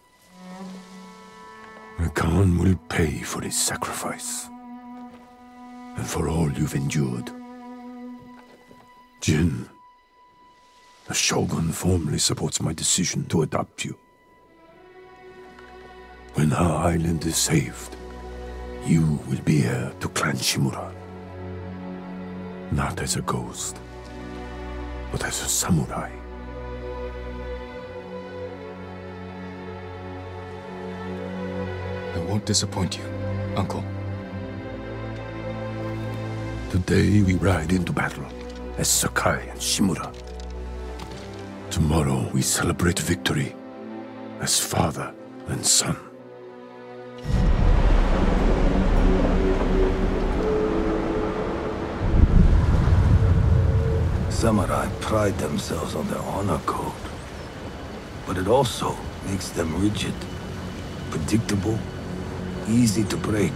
Khan will pay for his sacrifice. And for all you've endured. Jin, the Shogun formally supports my decision to adopt you. When our island is saved, you will be heir to Clan Shimura. Not as a ghost, but as a samurai. won't disappoint you, Uncle. Today we ride into battle as Sakai and Shimura. Tomorrow we celebrate victory as father and son. Samurai pride themselves on their honor code, but it also makes them rigid, predictable, easy to break.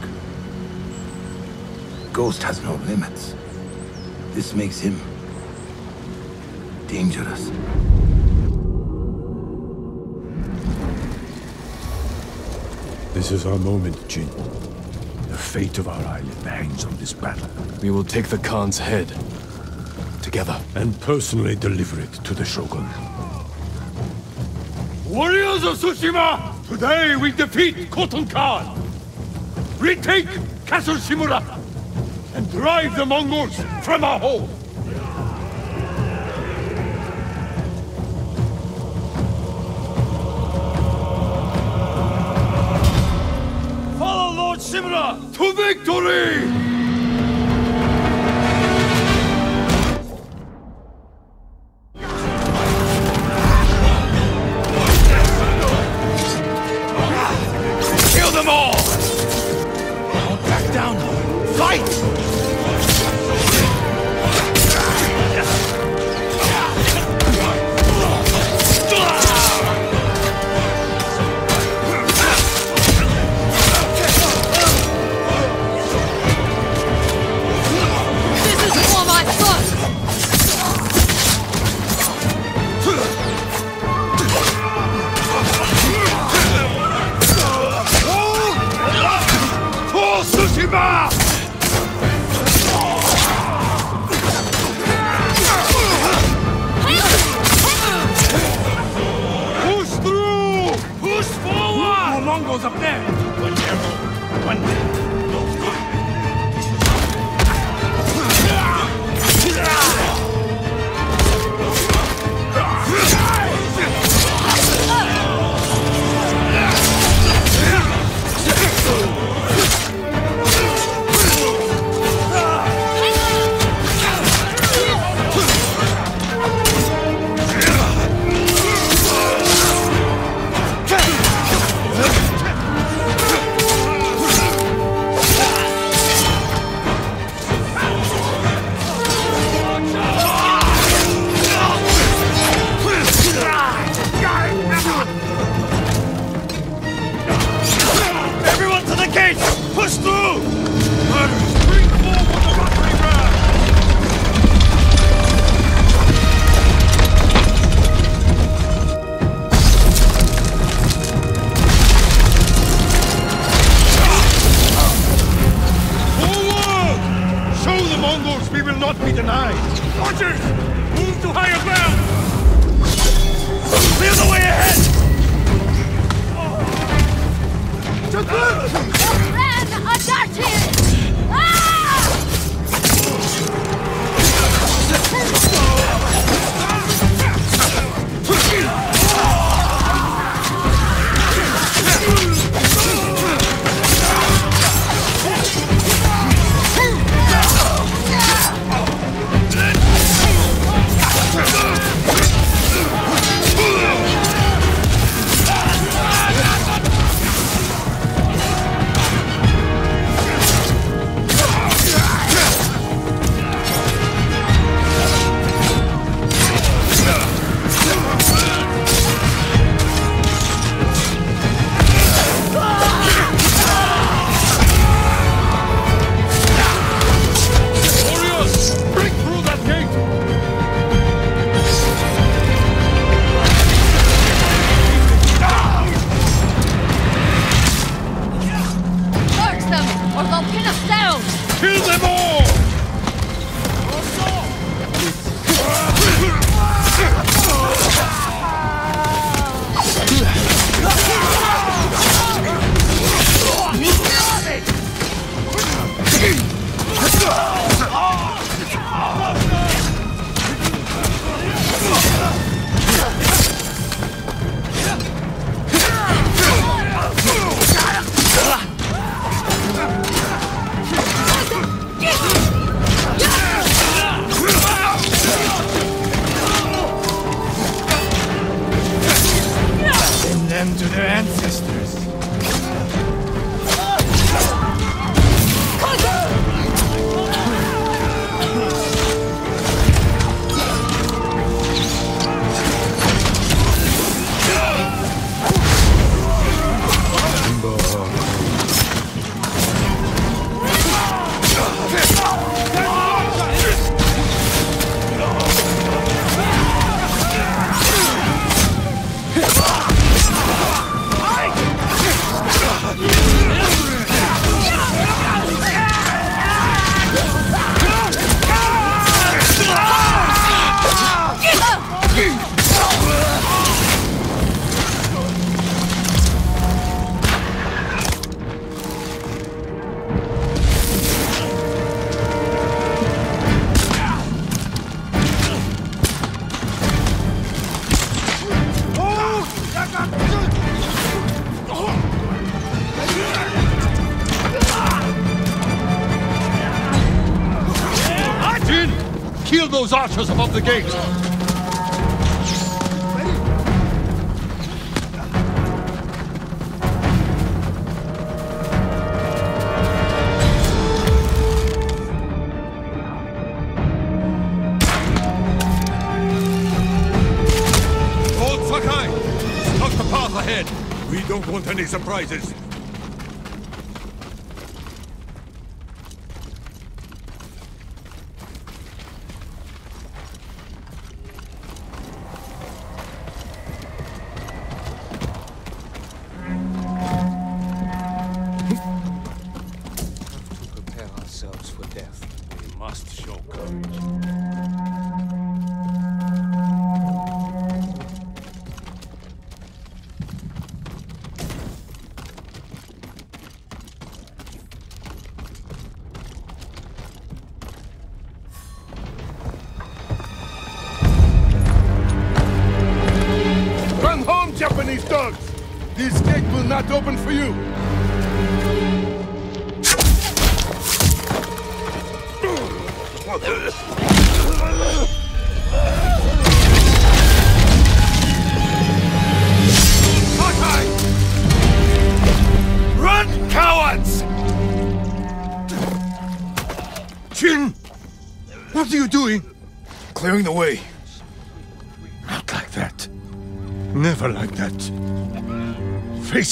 Ghost has no limits. This makes him dangerous. This is our moment, Jin. The fate of our island hangs on this battle. We will take the Khan's head. Together. And personally deliver it to the Shogun. Warriors of Tsushima! Today we defeat Khotun Khan! Retake Castle Shimura! And drive the Mongols from our home! Follow Lord Shimura to victory! Those archers above the gate!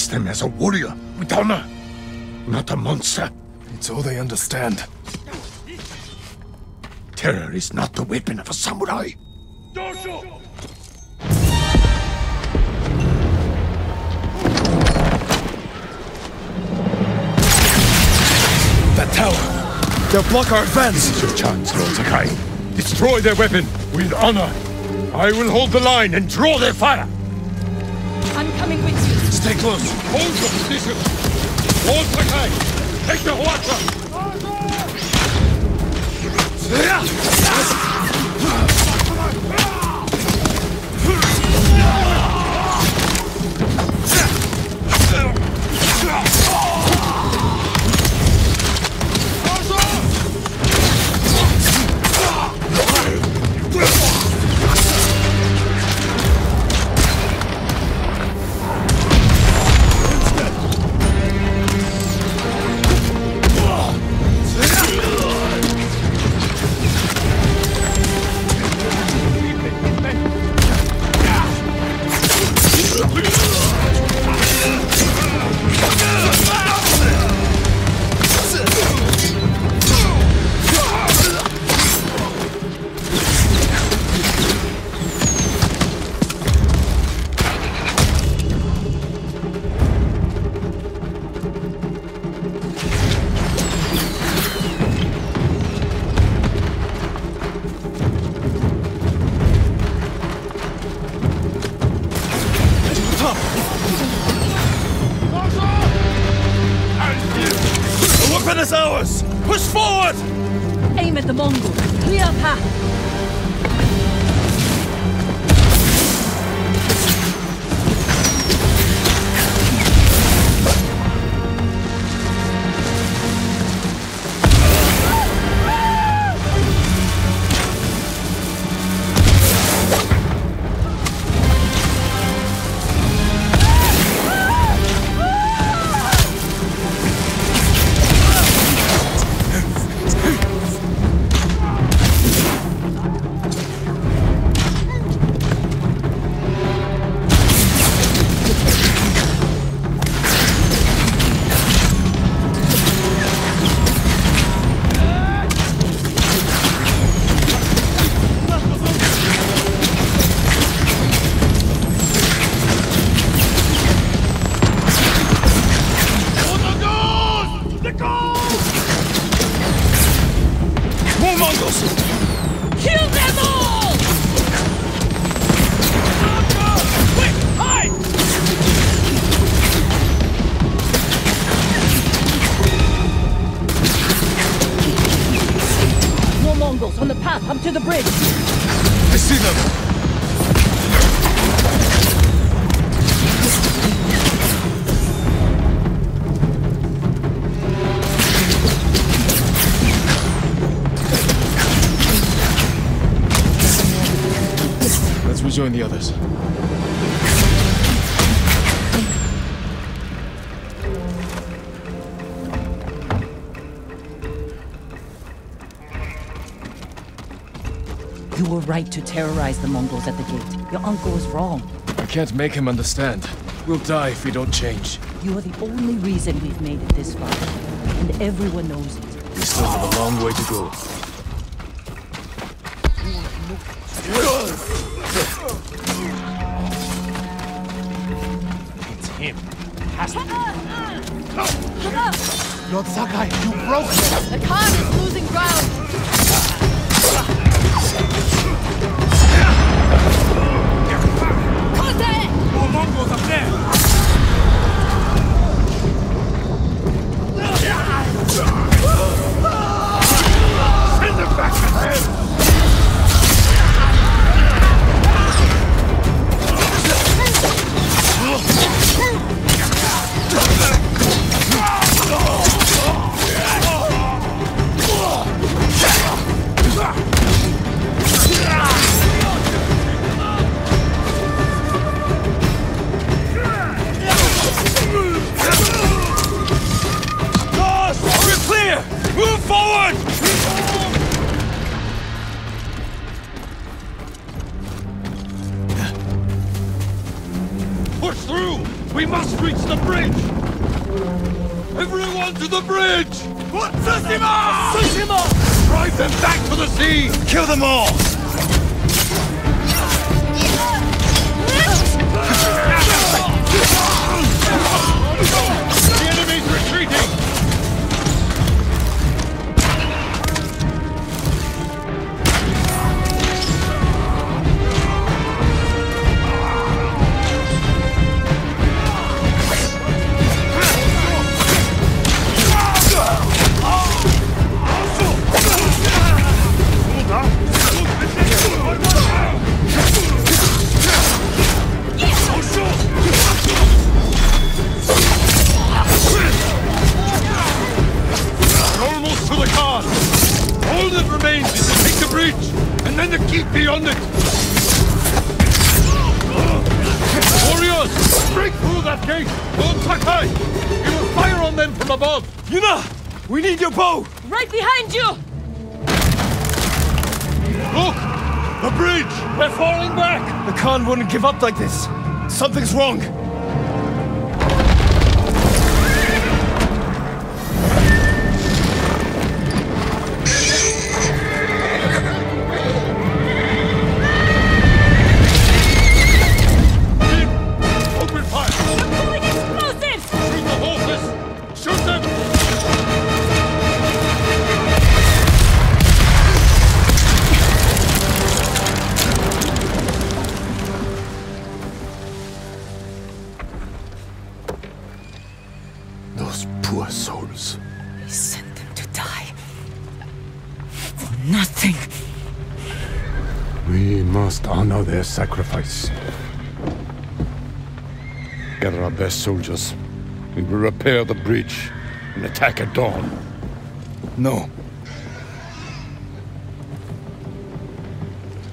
Face them as a warrior, with honor. Not a monster. It's all they understand. Terror is not the weapon of a samurai. That tower! They'll block our advance! This is your chance, Lord Sakai. Destroy their weapon with honor. I will hold the line and draw their fire. I'm coming with you. Stay close! Hold your position. Right to terrorize the Mongols at the gate. Your uncle is wrong. I can't make him understand. We'll die if we don't change. You are the only reason we've made it this far. And everyone knows it. We still have a long way to go. Repair the bridge and attack at dawn. No.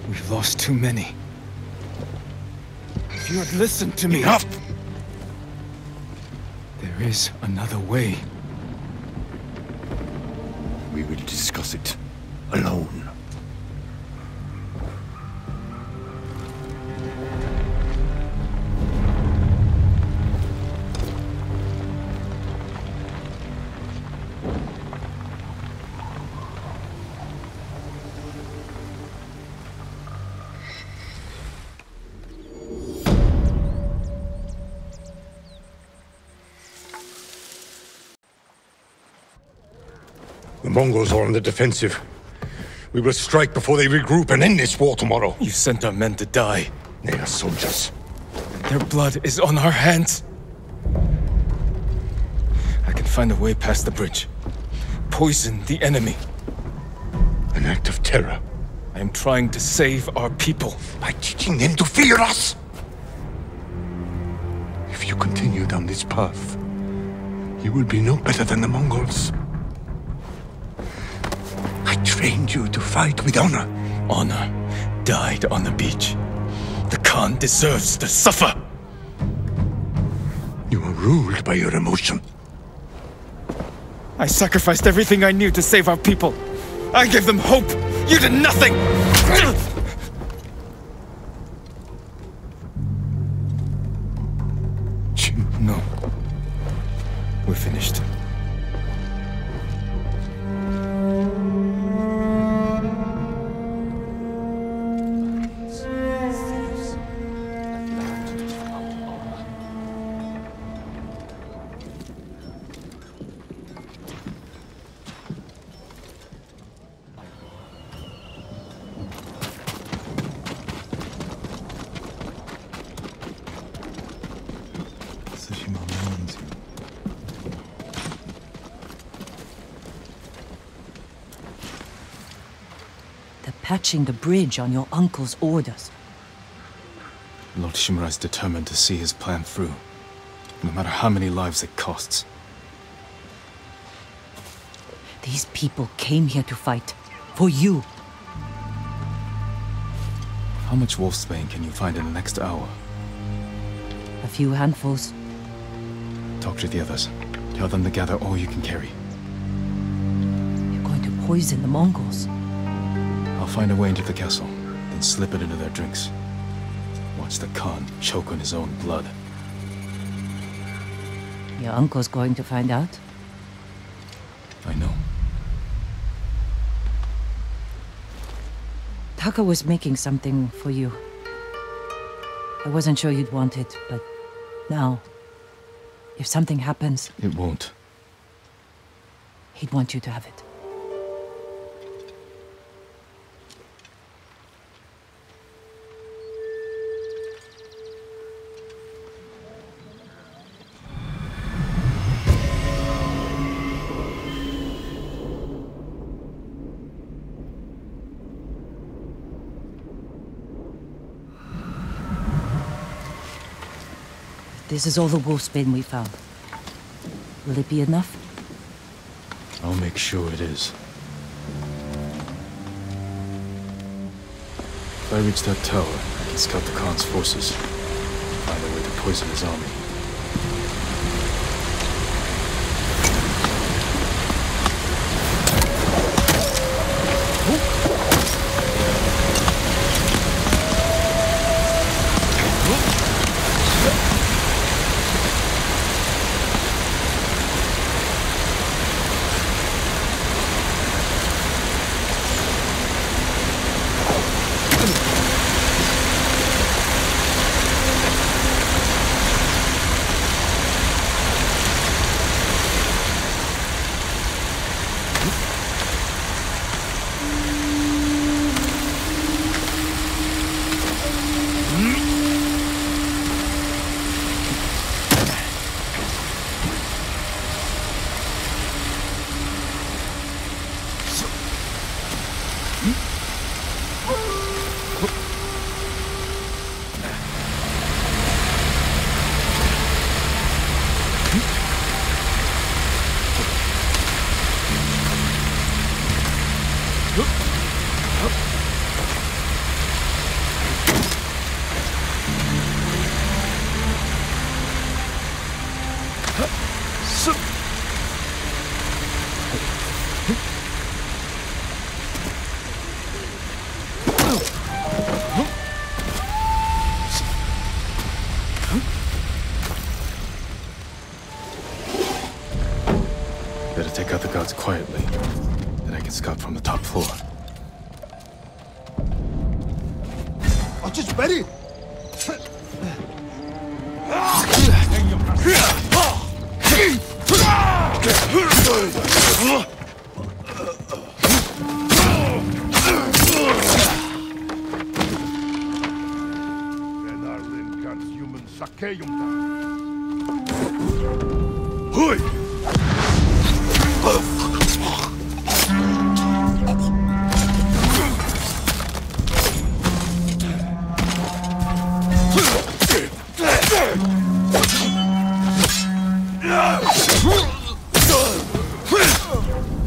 We've lost too many. If you had listened to me. Enough! There is another way. We will discuss it alone. Mongols are on the defensive. We will strike before they regroup and end this war tomorrow. You sent our men to die. They are soldiers. Their blood is on our hands. I can find a way past the bridge. Poison the enemy. An act of terror. I am trying to save our people. By teaching them to fear us! If you continue down this path, you will be no better than the Mongols. I trained you to fight with honor. Honor died on the beach. The Khan deserves to suffer. You are ruled by your emotion. I sacrificed everything I knew to save our people. I gave them hope. You did nothing! The bridge on your uncle's orders. Lord Shimura is determined to see his plan through, no matter how many lives it costs. These people came here to fight. For you. How much wolfsbane can you find in the next hour? A few handfuls. Talk to the others. Tell them to gather all you can carry. You're going to poison the Mongols. I'll find a way into the castle, then slip it into their drinks. Watch the Khan choke on his own blood. Your uncle's going to find out. I know. Taka was making something for you. I wasn't sure you'd want it, but now, if something happens, It won't. he'd want you to have it. This is all the wolfsbane we found. Will it be enough? I'll make sure it is. If I reach that tower, I can scout the Khan's forces. Find a way to poison his army. Human sakeyumda. Huy!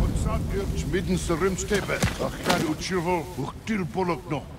Ontsat urch midden sa rumstepe. Ach kan uchivo, uch til bolok no.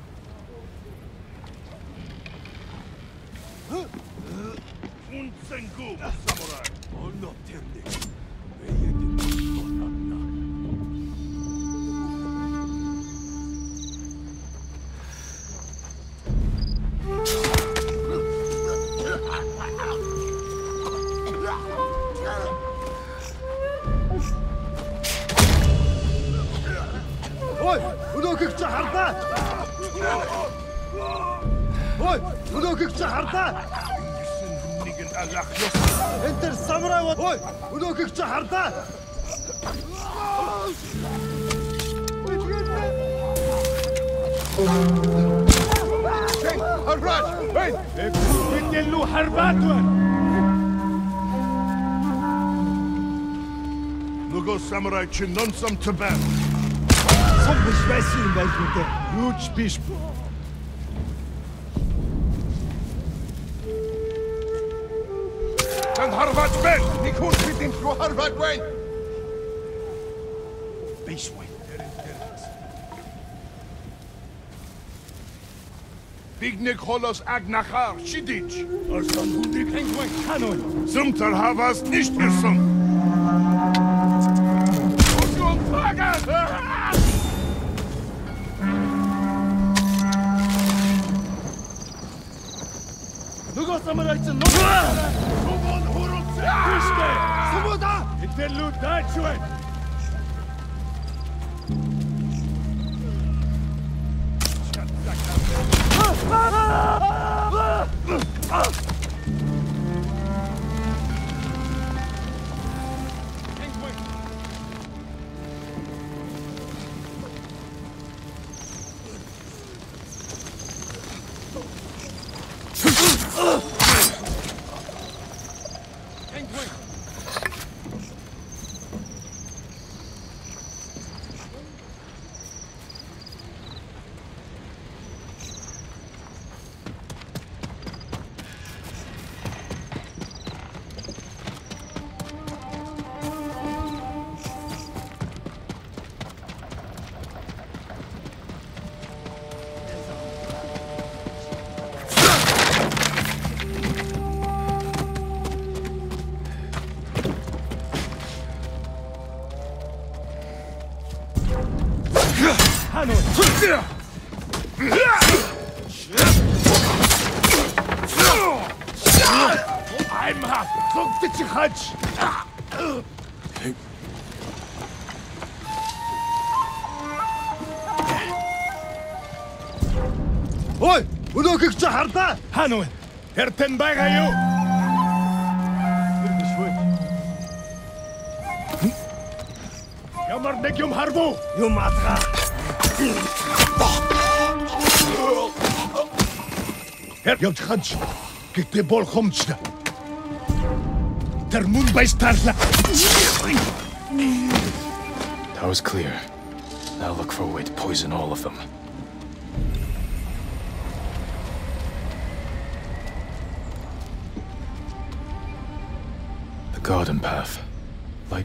ci non są tebe. Są wyśmieci im weźmie te. Ludź pisz. Ten Harvard Ben! Nie kurz mit dem Flo Harvard Ben! Big Bignik holos agnachar, sidic. Arsan hudik engwein Some Zumter havas nicht gesund. 如果什么也做不了，就往葫芦里扑去。什么？他？他能打出来？啊啊啊啊！Ertenbergayo! Jammernek jom harbo! Jom atra! Her jom tchans! Kik de bol homsta! Ter moon by starla! That was clear. Now look for a way to poison all of them.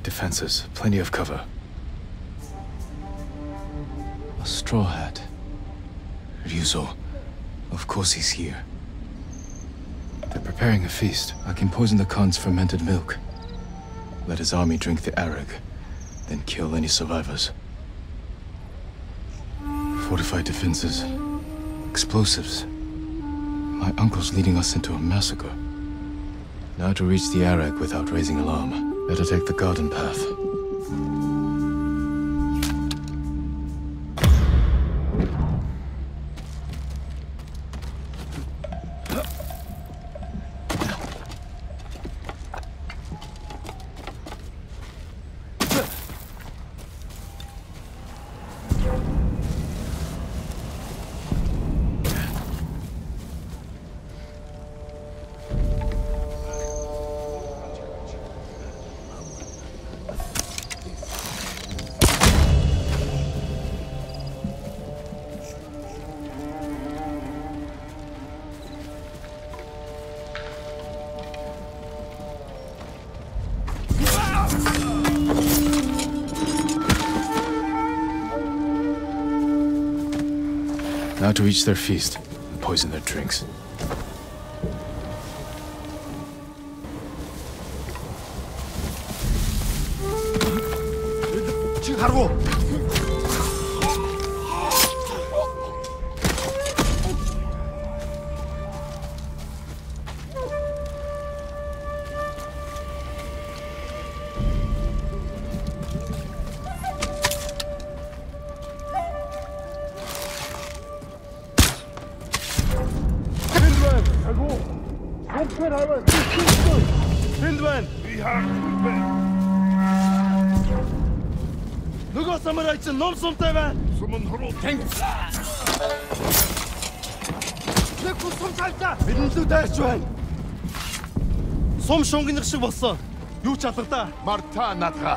Defenses, plenty of cover. A straw hat. Ryuzo. Of course he's here. They're preparing a feast. I can poison the Khan's fermented milk. Let his army drink the airag, then kill any survivors. Fortified defenses. Explosives. My uncle's leading us into a massacre. Now to reach the airag without raising alarm. Better take the garden path. to reach their feast and poison their drinks. Haru! Сумпер аваа. Хиндвэн. Би хаа. Нөгөө самурай чинь ном сумтай байна. Сумын хуруу. Тэнг. Нэг хүн сум цаалтаа. Бидэн лүү дайрч байна. Сум шунгинах шиг болсон. Юу ч алга да. Марта надга.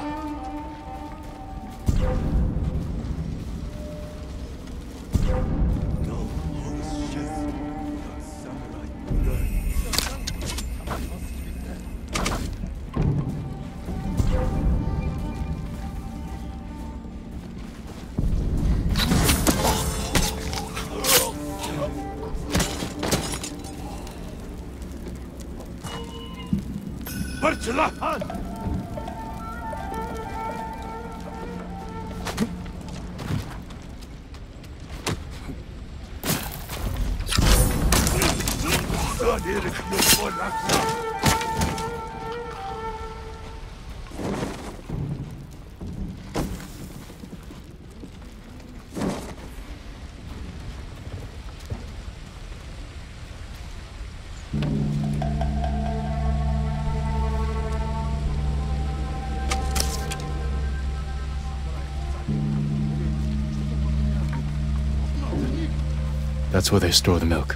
That's where they store the milk.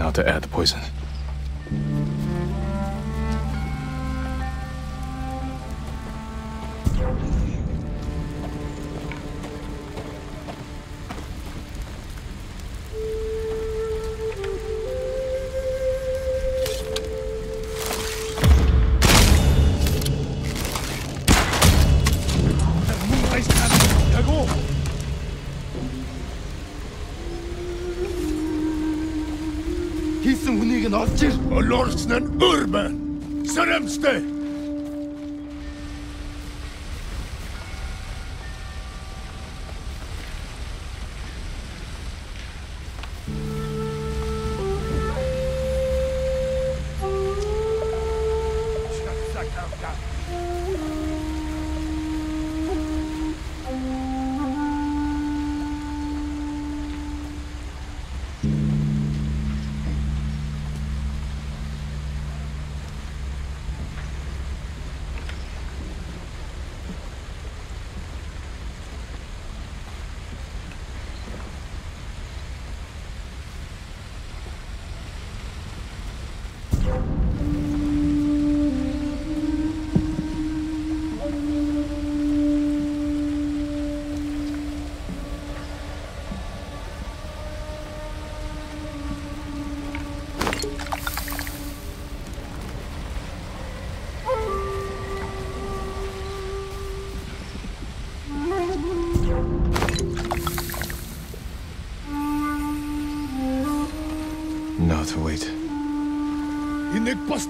Now to add the poison.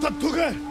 तब है।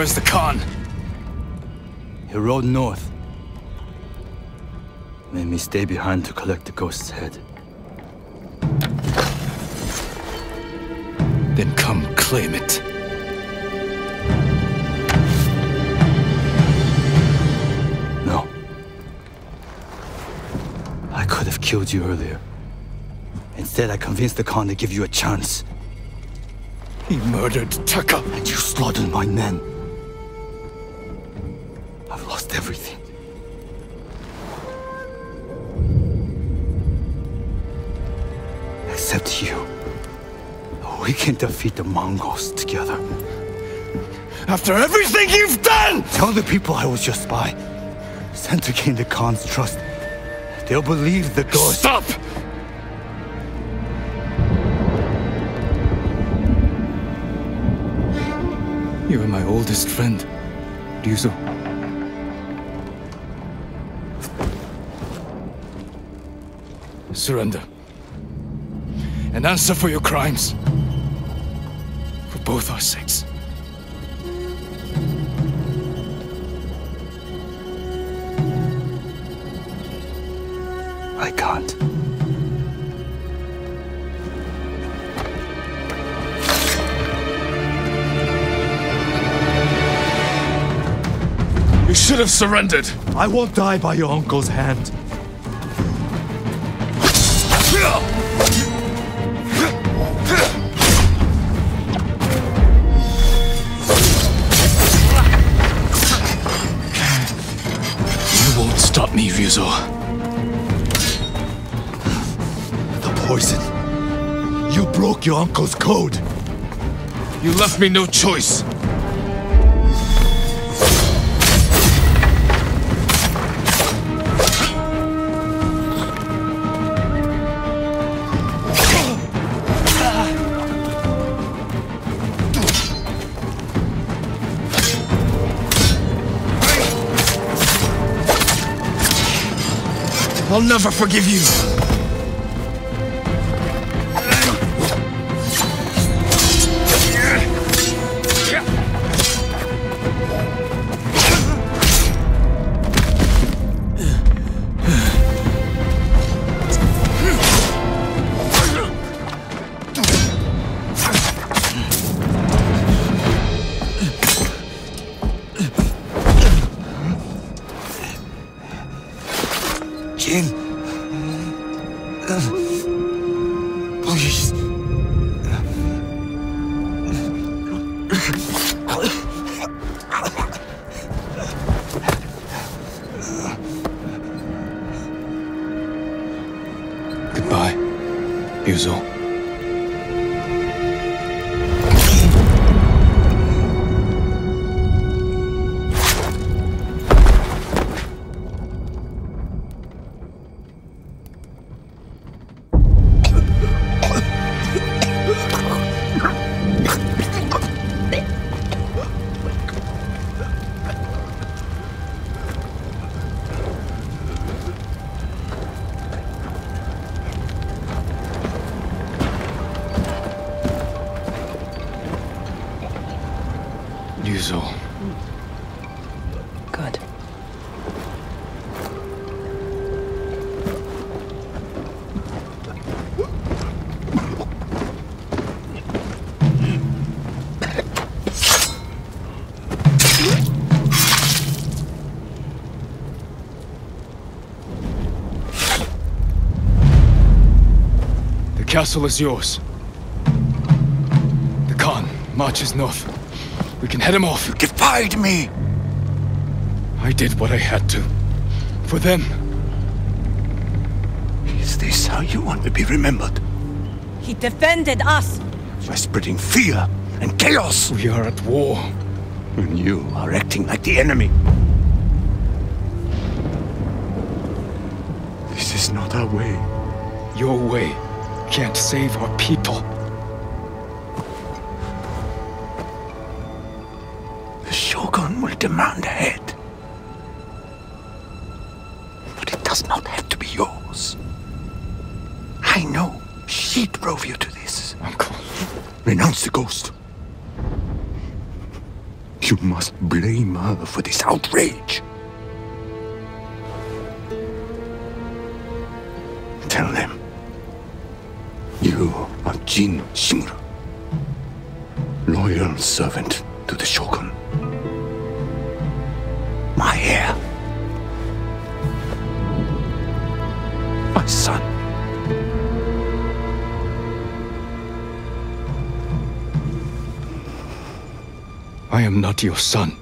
Where's the Khan? He rode north. Made me stay behind to collect the ghost's head. Then come claim it. No. I could have killed you earlier. Instead, I convinced the Khan to give you a chance. He murdered Taka. And you slaughtered my men. Can defeat the Mongols together. After everything you've done! Tell the people I was your spy. Sent to gain the Khan's trust. They'll believe the ghost. Stop! You are my oldest friend, Ryuzo. Surrender. And answer for your crimes. Both our sakes. I can't. You should have surrendered. I won't die by your uncle's hand. Uncle's code. You left me no choice. I'll never forgive you. The castle is yours. The Khan marches north. We can head him off. You defied me! I did what I had to. For them. Is this how you want to be remembered? He defended us. By spreading fear and chaos! We are at war. And you are acting like the enemy. This is not our way. Your way can't save our people. Son.